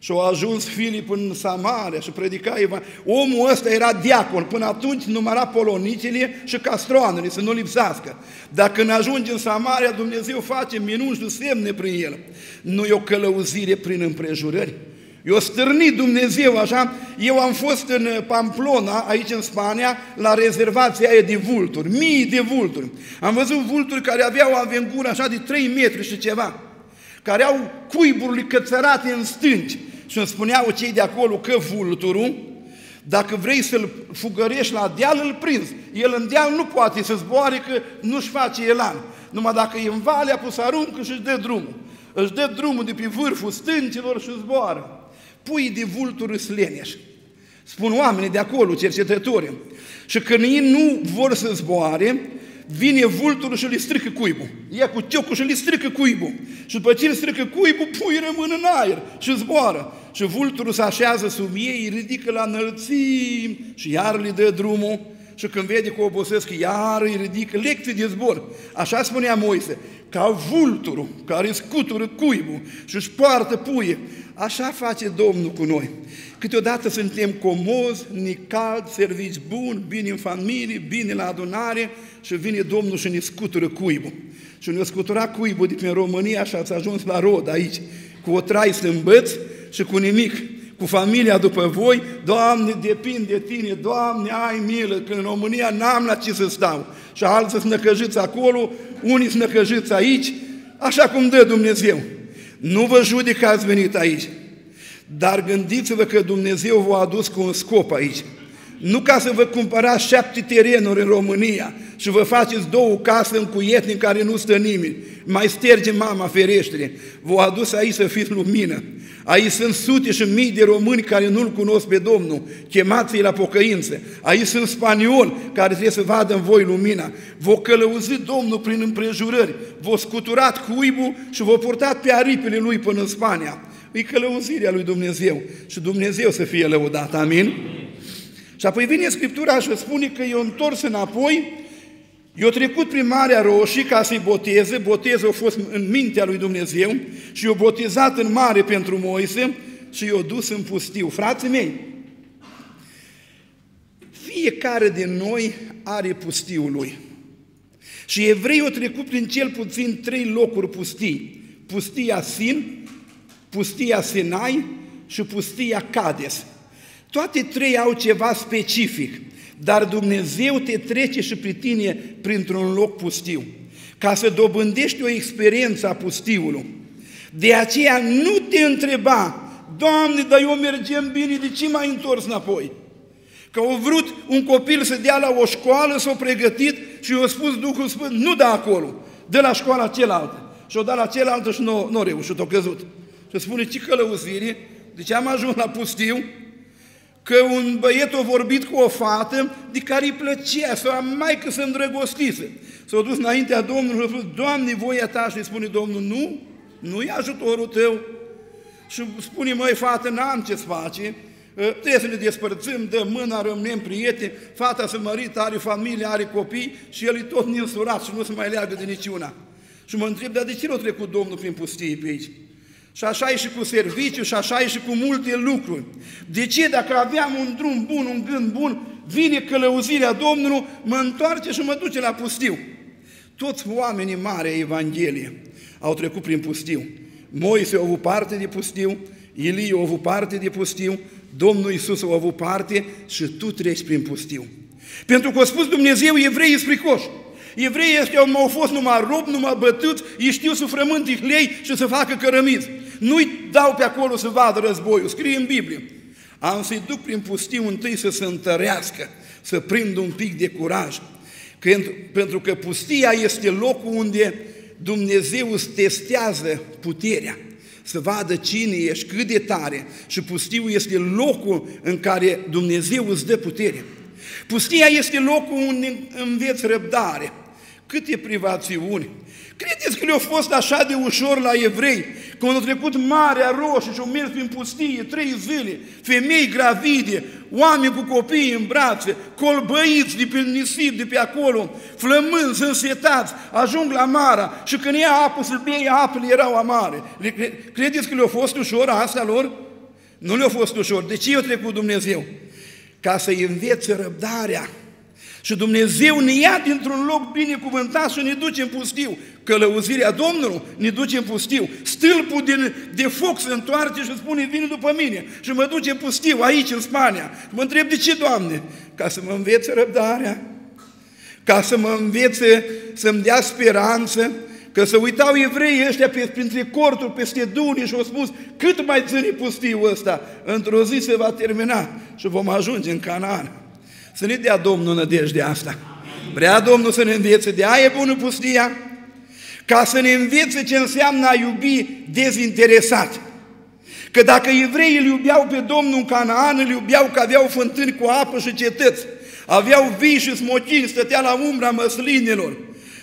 Și au ajuns Filip în Samaria și predica Eva. Omul ăsta era diacon, până atunci număra polonicile și castroanele, să nu lipsească. Dar când ajunge în Samaria, Dumnezeu face minunși și semne prin el. Nu e o călăuzire prin împrejurări. Eu stârnit Dumnezeu așa, eu am fost în Pamplona, aici în Spania, la rezervația aia de vulturi, mii de vulturi. Am văzut vulturi care aveau avengură așa de 3 metri și ceva, care au cuiburile cățărate în stânci, și îmi spuneau cei de acolo că vulturul, dacă vrei să-l fugărești la deal, îl prinzi. El în deal nu poate să zboare că nu-și face elan. Numai dacă e în vale, apus aruncă și își dă drumul. Își dă drumul de pe vârful stâncilor și zboară. Pui de vulturi îs leneși. Spun oamenii de acolo, cercetători. Și când ei nu vor să zboare, vine vulturul și le strică cuibul. Ia cu ciocul și le strică cuibul. Și după ce îl strică cuibul, pui rămân în aer și zboară. Și vulturul se așează sub ei, îi ridică la înălțim și iar le dă drumul. Și când vede că obosesc, iar îi ridică lecții de zbor. Așa spunea Moise, ca vulturul care scutură cuibul și își poartă puie. Așa face Domnul cu noi. Câteodată suntem comozi, ni cald, servici bun, bine în familie, bine la adunare și vine Domnul și ne scutură cuibul. Și ne-a scuturat cuibul de prin România și ați ajuns la rod aici, cu o trai să și cu nimic, cu familia după voi, Doamne, depind de Tine, Doamne, ai milă, că în România n-am la ce să stau. Și alții sunt năcăjiți acolo, unii sunt năcăjiți aici, așa cum dă Dumnezeu. Nu vă judec că ați venit aici, dar gândiți-vă că Dumnezeu v-a adus cu un scop aici. Nu ca să vă cumpărați șapte terenuri în România și vă faceți două case în cuietni în care nu stă nimeni. Mai sterge mama ferește. V-a adus aici să fiți lumină. Aici sunt sute și mii de români care nu-L cunosc pe Domnul, chemați-i la pocăință. Aici sunt spanioli care trebuie să vadă în voi lumina. V-a călăuzit Domnul prin împrejurări, v-a scuturat cuibul și v-a purtat pe aripile Lui până în Spania. E călăuzirea lui Dumnezeu și Dumnezeu să fie lăudat. Amin? Și apoi vine Scriptura și spune că i-a întors înapoi, i-a trecut prin Marea Roșie ca să-i boteze, botezul a fost în mintea lui Dumnezeu și i-a botezat în mare pentru Moise și i-a dus în pustiu. Frații mei, fiecare din noi are pustiul lui. Și evreii au trecut prin cel puțin trei locuri pustii. Pustia Sin, pustia Sinai și pustia Cades. Toate trei au ceva specific, dar Dumnezeu te trece și pe tine printr-un loc pustiu, ca să dobândești o experiență a pustiului. De aceea nu te întreba, Doamne, dar eu mergem bine, de ce m-ai întors înapoi? Că au vrut un copil să dea la o școală, s-a pregătit și i-a spus Duhul Sfânt, nu da acolo, dă la școala cealaltă. Și o dat la cealaltă și nu, nu a reușit, a căzut. Și spune, ce călăuzire, de ce am ajuns la pustiu? Că un băiet a vorbit cu o fată de care îi plăcea, sau mai că se îndrăgostise. S-a dus înaintea Domnului și a spus, Doamne, voia ta, și spune Domnul, nu, nu e ajutorul tău. Și spune, măi, fată, n-am ce-ți face, Ă, trebuie să ne despărțim, dă mâna, rămânem prieteni, fata să mărit, are familie, are copii și el e tot ninsurat și nu se mai leagă de niciuna. Și mă întreb, dar de ce nu a trecut Domnul prin pustie pe aici? Și așa e și cu serviciu, și așa e și cu multe lucruri. De ce? Dacă aveam un drum bun, un gând bun, vine călăuzirea Domnului, mă întoarce și mă duce la pustiu. Toți oamenii mari ai Evangheliei au trecut prin pustiu. Moise a avut parte de pustiu, Ilie a avut parte de pustiu, Domnul Iisus a avut parte și tu treci prin pustiu. Pentru că a spus Dumnezeu, evreii spricoși. Evreii ăștia au fost numai rob, numai bătut, ei știu să frământi hlei și să facă cărămizi. Nu-i dau pe acolo să vadă războiul, scrie în Biblie. Am să-i duc prin pustiu întâi să se întărească, să prindă un pic de curaj. Pentru că pustia este locul unde Dumnezeu îți testează puterea să vadă cine ești, cât de tare și pustiul este locul în care Dumnezeu îți dă putere. Pustia este locul unde înveți răbdare, câte privațiuni, Credeți că le-a fost așa de ușor la evrei, când au trecut Marea Roșie și au mers prin pustie trei zile, femei gravide, oameni cu copii în brațe, colbăiți de pe nisip, de pe acolo, flămânzi, însetați, ajung la Mara și când ia apă să bei apele erau amare. Credeți că le-a fost ușor asta lor? Nu le-a fost ușor. De ce i-a trecut Dumnezeu? Ca să-i învețe răbdarea și Dumnezeu ne ia dintr-un loc binecuvântat și ne duce în pustiu. Călăuzirea Domnului ne duce în pustiu. Stâlpul de, de foc se întoarce și spune, vine după mine. Și mă duce în pustiu, aici, în Spania. Mă întreb, de ce, Doamne? Ca să mă învețe răbdarea, ca să mă învețe să-mi dea speranță, că să uitau evreii ăștia pe, printre corturi, peste duni și au spus, cât mai ține pustiul ăsta? Într-o zi se va termina și vom ajunge în Canaan. Să ne dea Domnul nădejdea asta. Vrea Domnul să ne învețe, de aia e bună pustia, ca să ne învețe ce înseamnă a iubi dezinteresat. Că dacă evreii îl iubeau pe Domnul în Canaan, îl iubeau că aveau fântâni cu apă și cetăți, aveau vii și smochini, stătea la umbra măslinilor.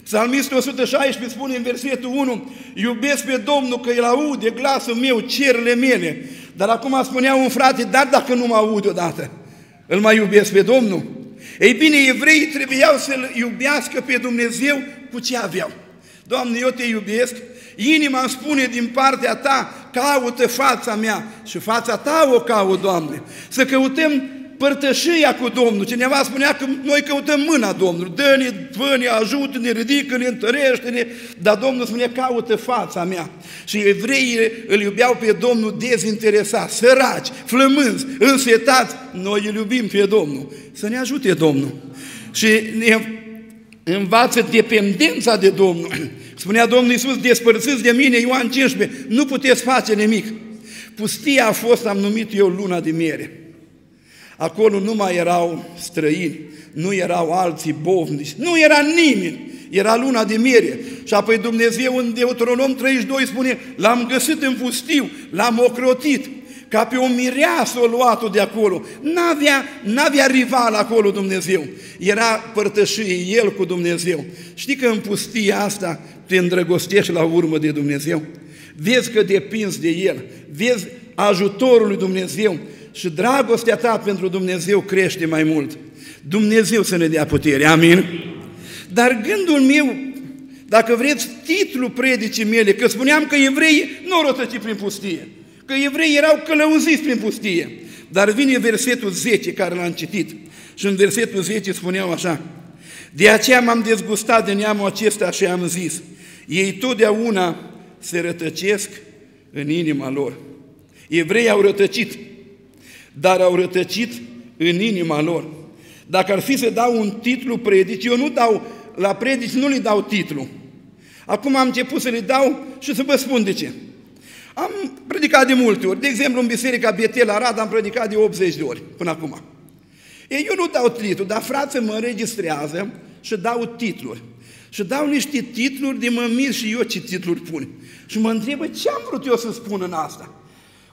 Psalmistul 116 spune în versetul 1, iubesc pe Domnul că el aude glasul meu, cerile mele. Dar acum spunea un frate, dar dacă nu mă aude odată, îl mai iubesc pe Domnul? Ei bine, evreii trebuiau să-L iubească pe Dumnezeu cu ce aveau. Doamne, eu te iubesc, inima îmi spune din partea Ta, caută fața mea și fața Ta o caut, Doamne. Să căutăm părtășia cu Domnul. Cineva spunea că noi căutăm mâna Domnului. Dă-ne, fă-ne, ajută-ne, ridică-ne, întărește-ne. Dar Domnul spune, caută fața mea. Și evreii îl iubeau pe Domnul dezinteresat, săraci, flămânzi, însetați. Noi îl iubim pe Domnul. Să ne ajute Domnul. Și ne învață dependența de Domnul. Spunea Domnul Iisus, despărțiți de mine, Ioan 15, nu puteți face nimic. Pustia a fost, am numit eu, luna de miere. Acolo nu mai erau străini, nu erau alții bovnici, nu era nimeni, era luna de miere. Și apoi Dumnezeu în Deuteronom 32 spune, l-am găsit în pustiu, l-am ocrotit, ca pe o mireasă o luat de acolo. N-avea, n-avea rival acolo Dumnezeu. Era părtășie El cu Dumnezeu. Știi că în pustia asta te îndrăgostești la urmă de Dumnezeu? Vezi că depinzi de El, vezi ajutorul lui Dumnezeu și dragostea ta pentru Dumnezeu crește mai mult. Dumnezeu să ne dea putere, amin? Dar gândul meu, dacă vreți, titlul predicii mele, că spuneam că evreii nu au rătăcit prin pustie, că evreii erau călăuziți prin pustie. Dar vine versetul 10 care l-am citit și în versetul 10 spuneau așa, De aceea m-am dezgustat de neamul acesta și am zis, ei totdeauna se rătăcesc în inima lor. Evreii au rătăcit, dar au rătăcit în inima lor. Dacă ar fi să dau un titlu predici, eu nu dau, la predici nu le dau titlu. Acum am început să le dau și să vă spun de ce. Am predicat de multe ori. De exemplu, în Biserica Betel Arad am predicat de 80 de ori până acum. Ei, eu nu dau titlu, dar frații mă înregistrează și dau titluri. Și dau niște titluri de mă mir și eu ce titluri pun. Și mă întrebă ce am vrut eu să spun în asta.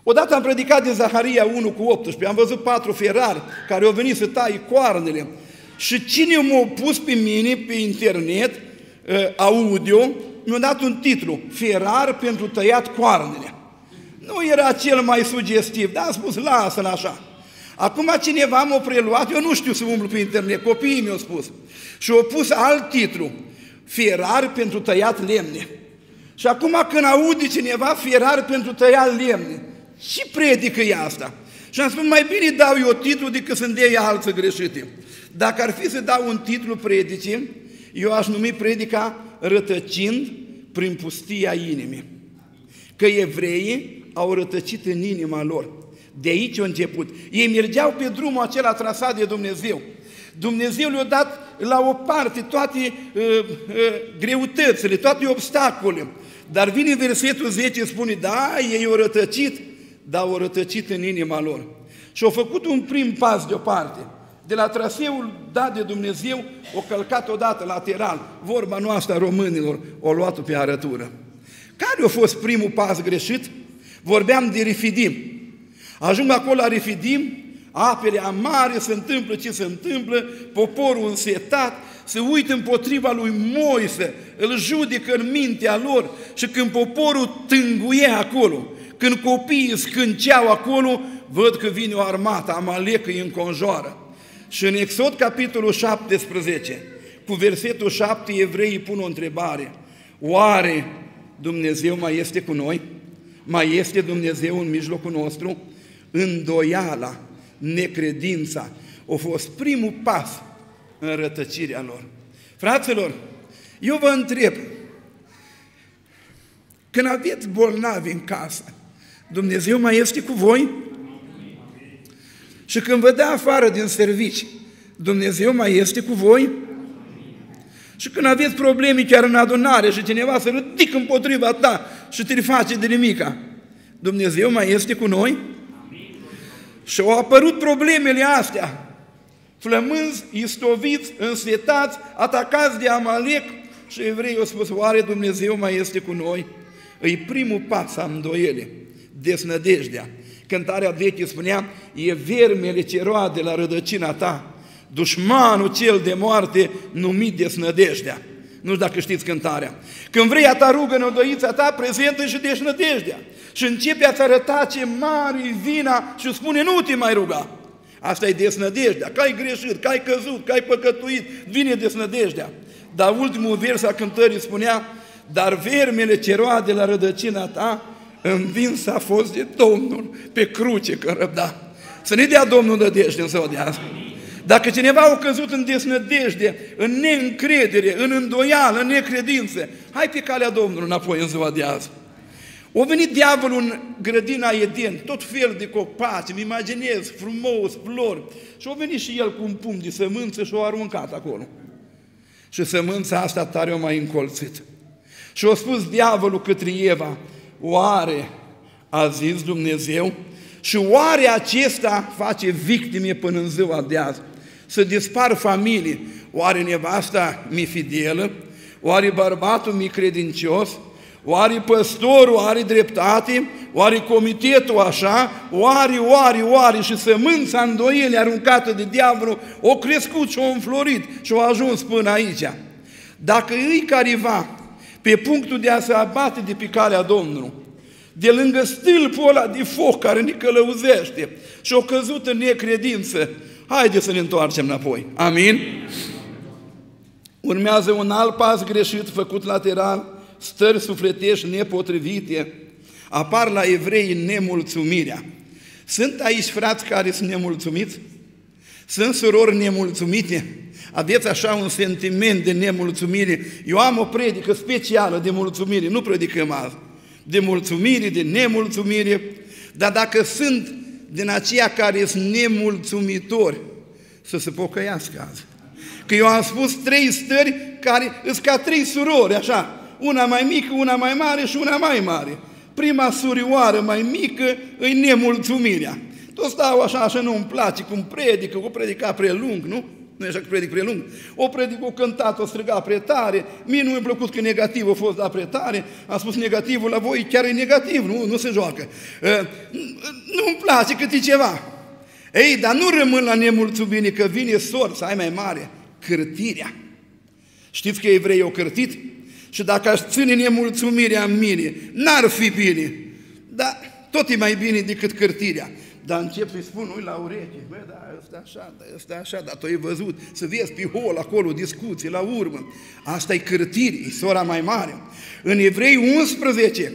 Odată am predicat din Zaharia 1 cu 18, am văzut patru ferari care au venit să tai coarnele. Și cine m-a pus pe mine pe internet, uh, audio, mi-a dat un titlu, Ferar pentru tăiat coarnele. Nu era cel mai sugestiv, dar am spus, lasă-l așa. Acum cineva m-a preluat, eu nu știu să umblu pe internet, copiii mi-au spus. Și au pus alt titlu, Ferar pentru tăiat lemne. Și acum când aude cineva fierar pentru tăiat lemne, și predică e asta? Și am spus, mai bine dau eu titlu decât să-mi dea alții greșite. Dacă ar fi să dau un titlu predicii, eu aș numi predica rătăcind prin pustia inimii. Că evreii au rătăcit în inima lor. De aici a început. Ei mergeau pe drumul acela trasat de Dumnezeu. Dumnezeu le-a dat la o parte toate uh, uh, greutățile, toate obstacolele. Dar vine versetul 10, spune, da, ei au rătăcit, dar au rătăcit în inima lor. Și au făcut un prim pas deoparte. De la traseul dat de Dumnezeu, o călcat odată lateral. Vorba noastră a românilor, o luat pe arătură. Care a fost primul pas greșit? Vorbeam de Rifidim. Ajung acolo la Rifidim, apele amare, se întâmplă ce se întâmplă, poporul însetat, se uită împotriva lui Moise, îl judecă în mintea lor și când poporul tânguie acolo, când copiii scânceau acolo, văd că vine o armată, Amalek îi înconjoară. Și în Exod, capitolul 17, cu versetul 7, evreii pun o întrebare. Oare Dumnezeu mai este cu noi? Mai este Dumnezeu în mijlocul nostru? Îndoiala, necredința, a fost primul pas în rătăcirea lor. Fraților, eu vă întreb, când aveți bolnavi în casă, Dumnezeu mai este cu voi? Și când vă dă afară din servici, Dumnezeu mai este cu voi? Și când aveți probleme chiar în adunare și cineva se ridică împotriva ta și te face de nimica, Dumnezeu mai este cu noi? Și au apărut problemele astea, flămânzi, istoviți, însetați, atacați de Amalek și evreii au spus, oare Dumnezeu mai este cu noi? Îi primul pas am îndoiele, desnădejdea. Cântarea veche spunea, e vermele ce roade la rădăcina ta, dușmanul cel de moarte numit desnădejdea. Nu știu dacă știți cântarea. Când vrei a ta rugă în ta, prezentă și desnădejdea. Și începe a-ți arăta ce mare vina și spune, nu te mai ruga. Asta e desnădejdea, că ai greșit, că ai căzut, că ai păcătuit, vine desnădejdea. Dar ultimul vers a cântării spunea, dar vermele ce roade la rădăcina ta, învins a fost de Domnul pe cruce că răbda. Să ne dea Domnul nădejde în ziua de azi. Dacă cineva a căzut în desnădejde, în neîncredere, în îndoială, în necredință, hai pe calea Domnului înapoi în ziua de azi. O venit diavolul în grădina Eden, tot fel de copaci, îmi imaginez, frumos, flori. Și a venit și el cu un pumn de sămânță și o aruncat acolo. Și sămânța asta tare o mai încolțit. Și a spus diavolul către Eva, oare a zis Dumnezeu? Și oare acesta face victime până în ziua de azi? Să dispar familii. Oare nevasta mi fidelă? Oare bărbatul mi credincios? Oare păstorul are dreptate? Oare comitetul așa? Oare, oare, oare? Și sămânța îndoiele aruncată de diavolul o crescut și o înflorit și o ajuns până aici. Dacă îi careva pe punctul de a se abate de pe calea Domnului, de lângă stâlpul ăla de foc care ne călăuzește și o căzut în necredință. Haideți să ne întoarcem înapoi. Amin? Urmează un alt pas greșit făcut lateral, stări sufletești nepotrivite. Apar la evrei nemulțumirea. Sunt aici frați care sunt nemulțumiți? Sunt surori nemulțumite? Aveți așa un sentiment de nemulțumire? Eu am o predică specială de mulțumire, nu predicăm azi. De mulțumire, de nemulțumire, dar dacă sunt din aceia care sunt nemulțumitori, să se pocăiască azi. Că eu am spus trei stări care sunt ca trei surori, așa, una mai mică, una mai mare și una mai mare. Prima surioară mai mică e nemulțumirea. Tot stau așa, așa nu-mi place cum predică, o predica prelung, nu? Nu e așa că predic prelung. O predic, o cântat, o striga prea tare. Mie nu mi-a plăcut că negativ a fost dat prea tare. Am spus negativul la voi chiar e negativ, nu, nu se joacă. Nu-mi place cât e ceva. Ei, dar nu rămân la nemulțumire că vine sor să ai mai mare cârtirea. Știți că evrei au cârtit? Și dacă aș ține nemulțumirea în mine, n-ar fi bine. Dar tot e mai bine decât cârtirea. Dar încep să-i spun, ui la ureche, bă, da, ăsta așa, da, ăsta așa, dar tu ai văzut, să vezi pe hol acolo discuții la urmă. Asta e cârtire, e sora mai mare. În Evrei 11,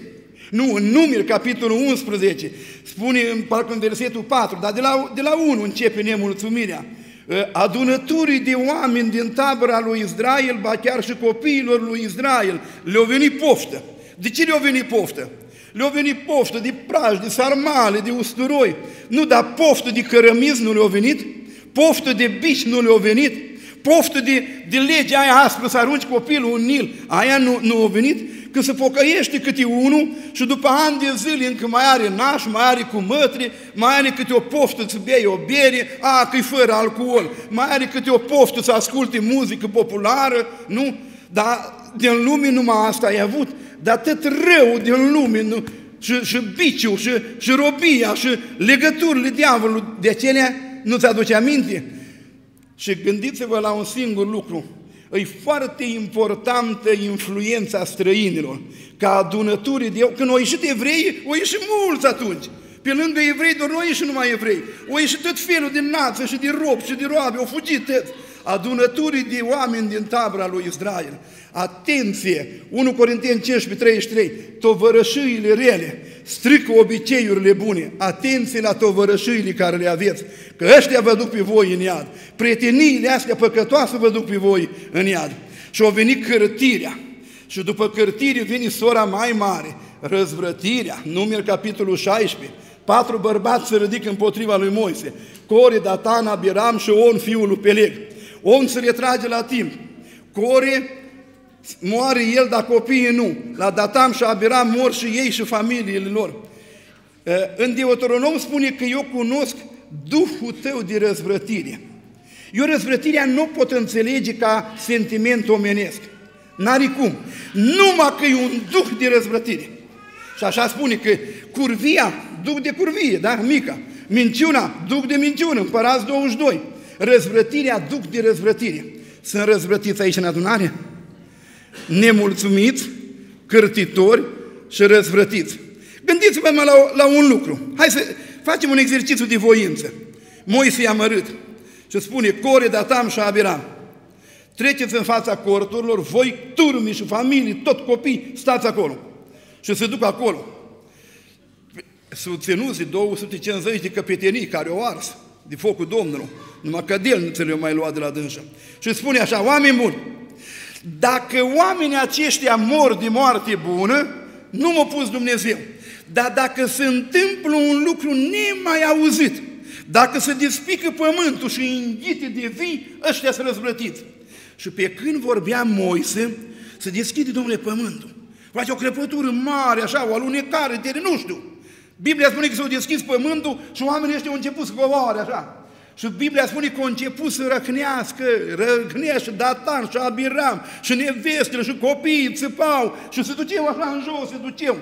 nu, în numeri, capitolul 11, spune, parcă în versetul 4, dar de la, de la 1 începe nemulțumirea. Ă, adunăturii de oameni din tabăra lui Israel, ba chiar și copiilor lui Israel, le-au venit poftă. De ce le-au venit poftă? Le-au venit poftă de praj, de sarmale, de usturoi. Nu, dar poftă de cărămiz nu le-au venit, poftă de bici nu le-au venit, poftă de, de legea aia aspră să arunci copilul în Nil, aia nu, nu a venit, că se pocăiește câte unul și după ani de zile încă mai are naș, mai are cu mătri, mai are câte o poftă să bei o bere, a, că fără alcool, mai are câte o poftă să asculte muzică populară, nu? Dar din lume numai asta ai avut, dar atât rău din lume, nu? Și, și biciul, și, și robia, și legăturile diavolului, de acelea nu ți-aduce aminte? Și gândiți-vă la un singur lucru, E foarte importantă influența străinilor, ca adunături de... Când au ieșit evrei, au ieșit mulți atunci. Pe lângă evrei, doar nu au ieșit numai evrei. Au ieșit tot felul de nață și de rob și de roabe, au fugit tot. Adunăturii de oameni din tabra lui Israel. Atenție! 1 Corinteni 15, 33. Tovărășâile rele strică obiceiurile bune. Atenție la tovărășâile care le aveți, că ăștia vă duc pe voi în iad. Prieteniile astea păcătoase vă duc pe voi în iad. Și au venit cărtirea. Și după cărtire vine sora mai mare, răzvrătirea, numeri capitolul 16. Patru bărbați se ridică împotriva lui Moise, Core, Datan, Abiram și On, fiul lui Peleg. On se retrage la timp. Core moare el, dar copiii nu. La Datam și Abiram mor și ei și familiile lor. În Deuteronom spune că eu cunosc Duhul tău de răzvrătire. Eu răzvrătirea nu pot înțelege ca sentiment omenesc. N-are cum. Numai că e un duh de răzvrătire. Și așa spune că curvia, duh de curvie, da? Mica. Minciuna, duh de minciună, împărați 22. Răzvrătirea, duh de răzvrătire. Sunt răzvrătiți aici în adunare? nemulțumiți, cârtitori și răzvrătiți. Gândiți-vă la, la un lucru. Hai să facem un exercițiu de voință. Moise i-a mărât și spune, Core, Datam și Abiram, treceți în fața corturilor, voi, turmi și familii, tot copii, stați acolo. Și se duc acolo. Susținuți 250 de căpetenii care au ars de focul Domnului, numai că de nu le-au mai luat de la dânsă. Și spune așa, oameni buni, dacă oamenii aceștia mor de moarte bună, nu m-a pus Dumnezeu. Dar dacă se întâmplă un lucru nemai auzit, dacă se despică pământul și înghite de vii, ăștia sunt răzvrătiți. Și pe când vorbea Moise, se deschide, domnule, pământul. Face o crăpătură mare, așa, o alunecare, de nu știu. Biblia spune că s-a deschis pământul și oamenii ăștia au început să coboare, așa. Și Biblia spune că a început să răcnească, răcnea și Datan și Abiram și nevestele și copiii țipau și se duceau așa în jos, se duceau.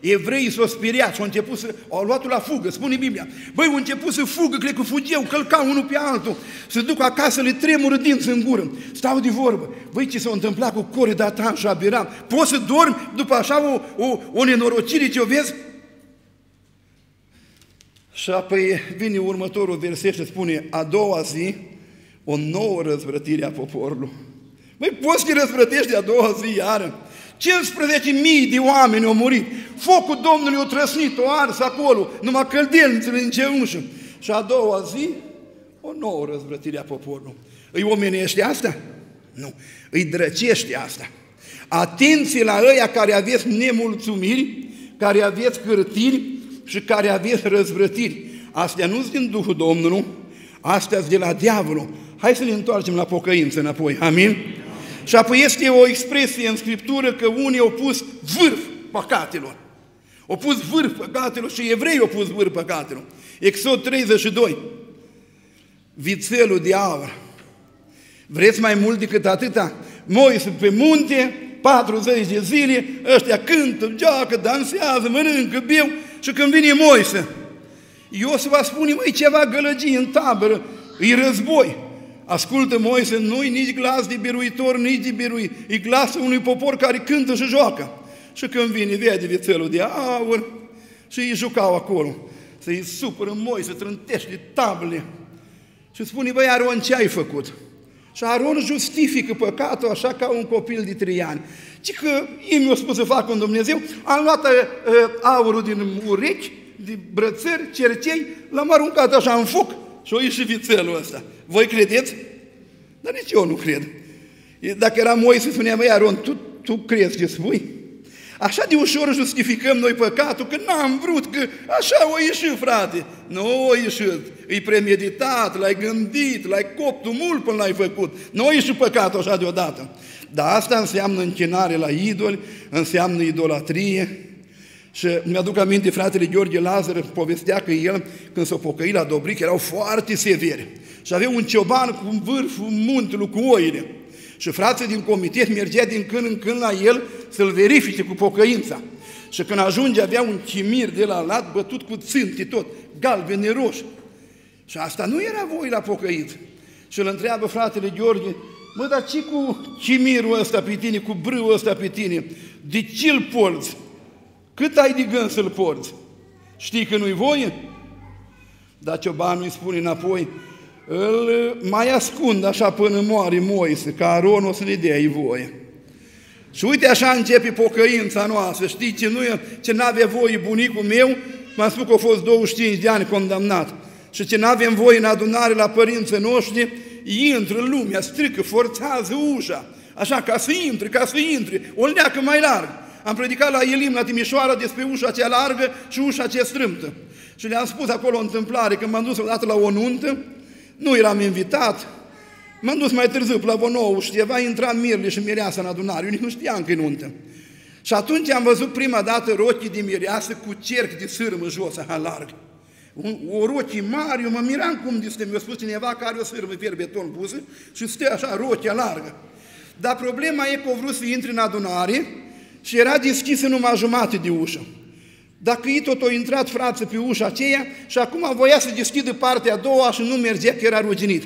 Evreii s-au speriat și au început să, au luat la fugă, spune Biblia. Băi, au început să fugă, cred că fugeau, călcau unul pe altul, se duc acasă, le tremură dinți în gură. Stau de vorbă. Băi, ce s-a întâmplat cu Core, Datan și Abiram? Poți să dormi după așa o, o, o nenorocire ce o vezi? Și apoi vine următorul verset și spune, a doua zi, o nouă răzvrătire a poporului. Măi, poți să răzvrătești a doua zi iară? 15.000 de oameni au murit. Focul Domnului a trăsnit, o ars acolo, numai căldelnițele în ușă. Și a doua zi, o nouă răzvrătire a poporului. Îi omenește asta? Nu. Îi drăcește asta. Atenție la ăia care aveți nemulțumiri, care aveți cârtiri și care aveți răzvrătiri. Astea nu sunt din Duhul Domnului, astea sunt de la diavolul. Hai să ne întoarcem la pocăință înapoi. Amin? Și apoi este o expresie în Scriptură că unii au pus vârf păcatelor. Au pus vârf păcatelor și evrei au pus vârf păcatelor. Exod 32. Vițelul de aur. Vreți mai mult decât atâta? Moise pe munte, 40 de zile, ăștia cântă, joacă, dansează, mănâncă, biu și când vine Moise, Iosif va spune, măi, ceva gălăgie în tabără, e război. Ascultă Moise, nu-i nici glas de biruitor, nici de birui, e glasul unui popor care cântă și joacă. Și când vine, vede vițelul de aur și îi jucau acolo. Să-i supără Moise, trântește tablele. Și spune, băi, Aron, ce ai făcut? Și Aron justifică păcatul așa ca un copil de trei ani. Ci că ei mi-au spus să fac un Dumnezeu, am luat uh, aurul din urechi, de brățări, cercei, l-am aruncat așa în foc și o ieși vițelul ăsta. Voi credeți? Dar nici eu nu cred. Dacă era Moise, spunea, măi Aron, tu, tu crezi ce spui? Așa de ușor justificăm noi păcatul, că n-am vrut, că așa o ieșit, frate. Nu o ieșit, e premeditat, l-ai gândit, l-ai copt mult până l-ai făcut. Nu o ieșit păcatul așa deodată. Dar asta înseamnă închinare la idoli, înseamnă idolatrie. Și mi-aduc aminte, fratele Gheorghe Lazar povestea că el, când s-a pocăit la Dobric, erau foarte severi. Și avea un cioban cu vârful muntelui, cu oile. Și frații din comitet mergea din când în când la el să-l verifice cu pocăința. Și când ajunge avea un chimir de la lat bătut cu țânti tot, galbene roșii. Și asta nu era voi la pocăit. Și îl întreabă fratele Gheorghe, mă, dar ce cu chimirul ăsta pe tine, cu brâul ăsta pe tine? De ce îl porți? Cât ai de gând să-l porți? Știi că nu-i voie? Dar ciobanul îi spune înapoi, îl mai ascund așa până moare Moise, ca Aron o să le dea voie. Și uite așa începe pocăința noastră, știi ce, nu e, ce n-avea voie bunicul meu, m-am spus că a fost 25 de ani condamnat, și ce n-avem voie în adunare la părinții noștri, intră în lumea, strică, forțează ușa, așa, ca să intre, ca să intre, o leacă mai larg. Am predicat la Elim, la Timișoara, despre ușa cea largă și ușa cea strâmtă. Și le-am spus acolo o întâmplare, când m-am dus odată la o nuntă, nu eram invitat, m-am dus mai târziu la Vonou și ceva, intra Mirle și Mireasa în adunare, eu nici nu știam că e nuntă. Și atunci am văzut prima dată rochii de mireasă cu cerc de sârmă jos, așa larg. Un, o rochie mare, eu mă miram cum de mi-a spus cineva că are o sârmă beton pusă și stă așa rochia largă. Dar problema e că au vrut să intre în adunare și era deschisă numai jumate de ușă. Dacă ei tot au intrat frață pe ușa aceea și acum voia să deschidă partea a doua și nu mergea că era ruginit.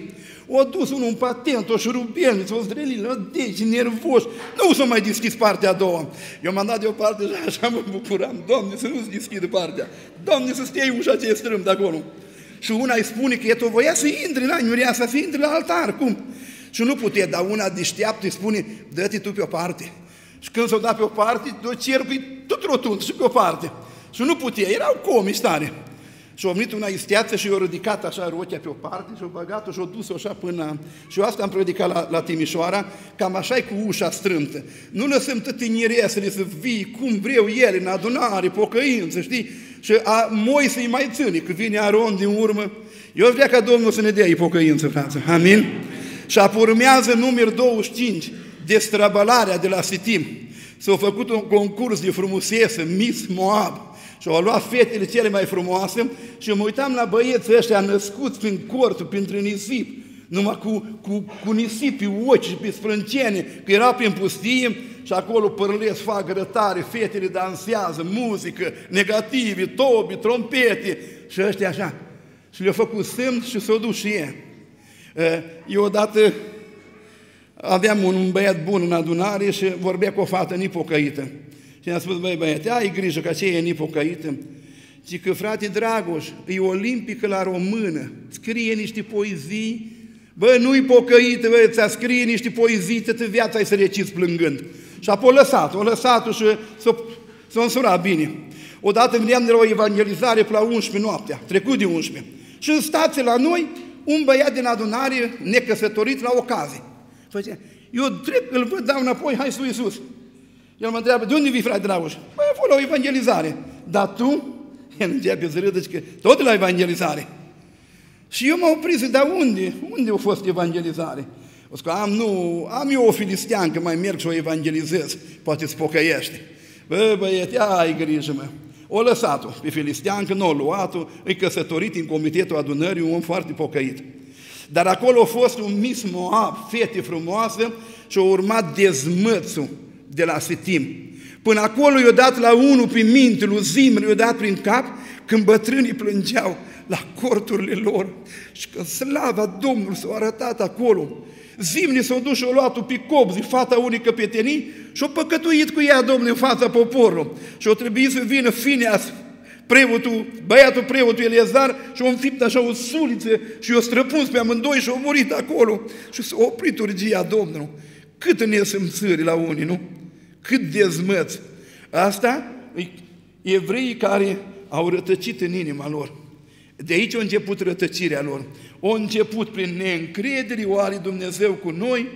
O dus unul un patent, o șurubelniță, o zdrelilă, deci nervos. Nu s-a mai deschis partea a doua. Eu m-am dat deoparte și așa mă bucuram. Doamne, să nu se deschidă partea. Doamne, să stea ușa aceea strâm de acolo. Și una îi spune că e voia să intre la Iuria, să intre la altar. Cum? Și nu putea, dar una deșteaptă îi spune, dă-te tu pe o parte. Și când s-o dat pe o parte, cercul tot rotund și pe o parte. Și nu putea, erau comi tare. Și-a venit una isteață și i-a ridicat așa rochea pe o parte și-a băgat-o și-a dus-o așa până... Și eu asta am predicat la, la Timișoara, cam așa e cu ușa strâmtă. Nu lăsăm tătinieresele să vii cum vreau ele, în adunare, pocăință, știi? Și a, Moise mai ține, că vine Aron din urmă. Eu vrea ca Domnul să ne dea pocăință, frate. Amin? Și apoi urmează număr 25, destrăbălarea de la Sitim. S-a făcut un concurs de frumusețe, Miss Moab. Și au luat fetele cele mai frumoase și mă uitam la băieții ăștia născuți prin cortul, printre nisip, numai cu, cu, cu nisip pe ochi și pe sprâncene, că era prin pustie și acolo părlesc, fac rătare, fetele dansează, muzică, negative, tobi, trompete și ăștia așa. Și le-au făcut semn și s-au dus și ei. Eu odată aveam un băiat bun în adunare și vorbea cu o fată nipocăită. Și ne-a spus, băi băiete, ai grijă că aceea e nipocăită. Și că frate Dragoș, e olimpică la română, scrie niște poezii, bă, nu-i pocăit, bă, ți-a scrie niște poezii, toată viața ai să reciți plângând. Și apoi lăsat, o lăsat și s-o, s-o însurat bine. Odată veneam de la o evangelizare pe la 11 noaptea, trecut de 11. Și în stație la noi, un băiat din adunare, necăsătorit la ocazie. Făcea, eu drept îl văd, dau înapoi, hai sus Iisus. El mă întreabă, de unde vii, frate Dragoș? Păi, acolo la o evangelizare. Dar tu? *laughs* El începe să râdă, că tot la evangelizare. Și eu m-am oprit, zic, dar unde? Unde a fost evangelizare? O că am, nu, am eu o filisteancă, mai merg și o evangelizez, poate îți pocăiește. Bă, băiete, ai grijă, mă. O lăsat-o pe filisteancă, nu o luat-o, e căsătorit în comitetul adunării, un om foarte pocăit. Dar acolo a fost un mis Moab, fete frumoasă, și a urmat dezmățul de la Sitim. Până acolo i-a dat la unul pe minte, lui Zimri, i-a dat prin cap, când bătrânii plângeau la corturile lor și când slava Domnului s-a arătat acolo. Zimni s-au dus și au luat-o pe copzi, fata unică petenii, și au păcătuit cu ea, Domnul, în fața poporului. Și au trebuit să vină Fineas, preotul, băiatul preotul Eliezar și au înfipt așa o suliță și o străpuns pe amândoi și au murit acolo și s-a oprit urgia Domnului. Cât nesâmțări la unii, nu? Cât dezmăți. Asta e evreii care au rătăcit în inima lor. De aici a început rătăcirea lor. A început prin neîncredere, oare Dumnezeu cu noi,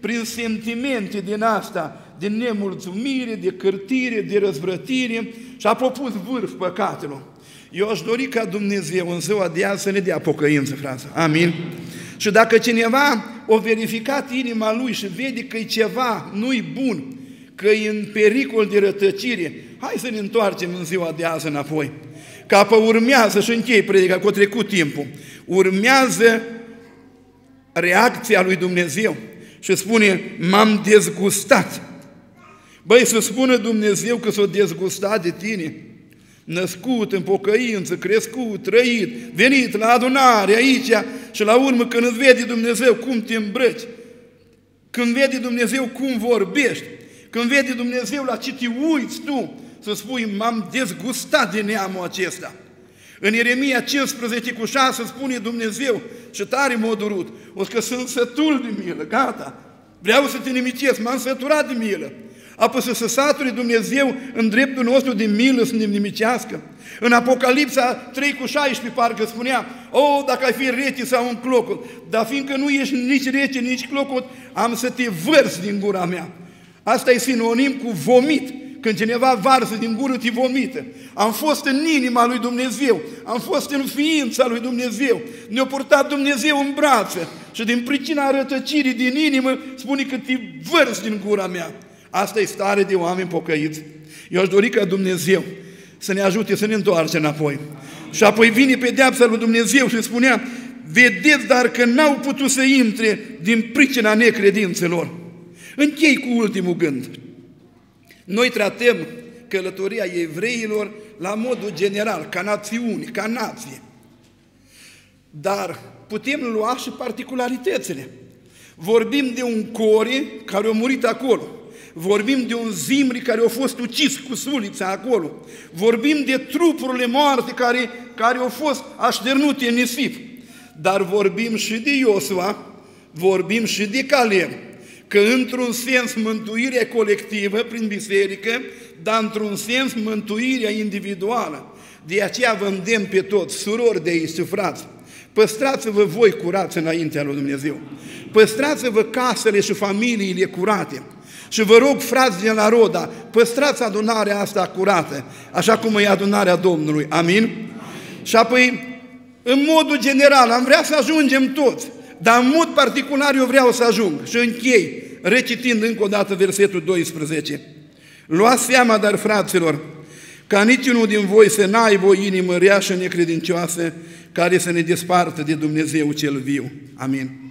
prin sentimente din asta, de nemulțumire, de cârtire, de răzvrătire și a propus vârf păcatelor. Eu aș dori ca Dumnezeu în ziua de azi să ne dea pocăință, frate. Amin? Și dacă cineva o verificat inima lui și vede că e ceva nu-i bun, că e în pericol de rătăcire, hai să ne întoarcem în ziua de azi înapoi. Că apă urmează și închei predica, că a trecut timpul. Urmează reacția lui Dumnezeu și spune, m-am dezgustat. Băi, să spună Dumnezeu că s-a dezgustat de tine, născut în pocăință, crescut, trăit, venit la adunare aici și la urmă când îți vede Dumnezeu cum te îmbrăci, când vede Dumnezeu cum vorbești, când vede Dumnezeu la ce te uiți tu, să spui, m-am dezgustat de neamul acesta. În Ieremia 15 cu 6 spune Dumnezeu, și tare m-a durut, o că sunt sătul de milă, gata, vreau să te nimicesc, m-am săturat de milă. Apoi să se saturi Dumnezeu în dreptul nostru de milă să ne nimicească. În Apocalipsa 3 cu 16 parcă spunea, o, oh, dacă ai fi rece sau un clocot, dar fiindcă nu ești nici rece, nici clocot, am să te vărs din gura mea. Asta e sinonim cu vomit. Când cineva varsă din gură, te vomită. Am fost în inima lui Dumnezeu, am fost în ființa lui Dumnezeu. Ne-a purtat Dumnezeu în brațe și din pricina rătăcirii din inimă spune că te vărs din gura mea. Asta e stare de oameni pocăiți. Eu aș dori ca Dumnezeu să ne ajute să ne întoarcem înapoi. Și apoi vine pedeapsa lui Dumnezeu și spunea, vedeți dar că n-au putut să intre din pricina necredințelor. Închei cu ultimul gând. Noi tratăm călătoria evreilor la modul general, ca națiune, ca nație. Dar putem lua și particularitățile. Vorbim de un core care a murit acolo. Vorbim de un zimri care a fost ucis cu sulița acolo. Vorbim de trupurile moarte care, care au fost așternute în nisip. Dar vorbim și de Iosua, vorbim și de Caleb, că într-un sens mântuirea colectivă prin biserică, dar într-un sens mântuirea individuală. De aceea vă îndemn pe toți, surori de aici, frați, păstrați-vă voi curați înaintea lui Dumnezeu. Păstrați-vă casele și familiile curate. Și vă rog, frați din la Roda, păstrați adunarea asta curată, așa cum e adunarea Domnului. Amin? Și apoi, în modul general, am vrea să ajungem toți, dar în mod particular eu vreau să ajung și închei, recitind încă o dată versetul 12. Luați seama, dar fraților, ca niciunul din voi să n-aibă o inimă rea și necredincioasă care să ne despartă de Dumnezeu cel viu. Amin.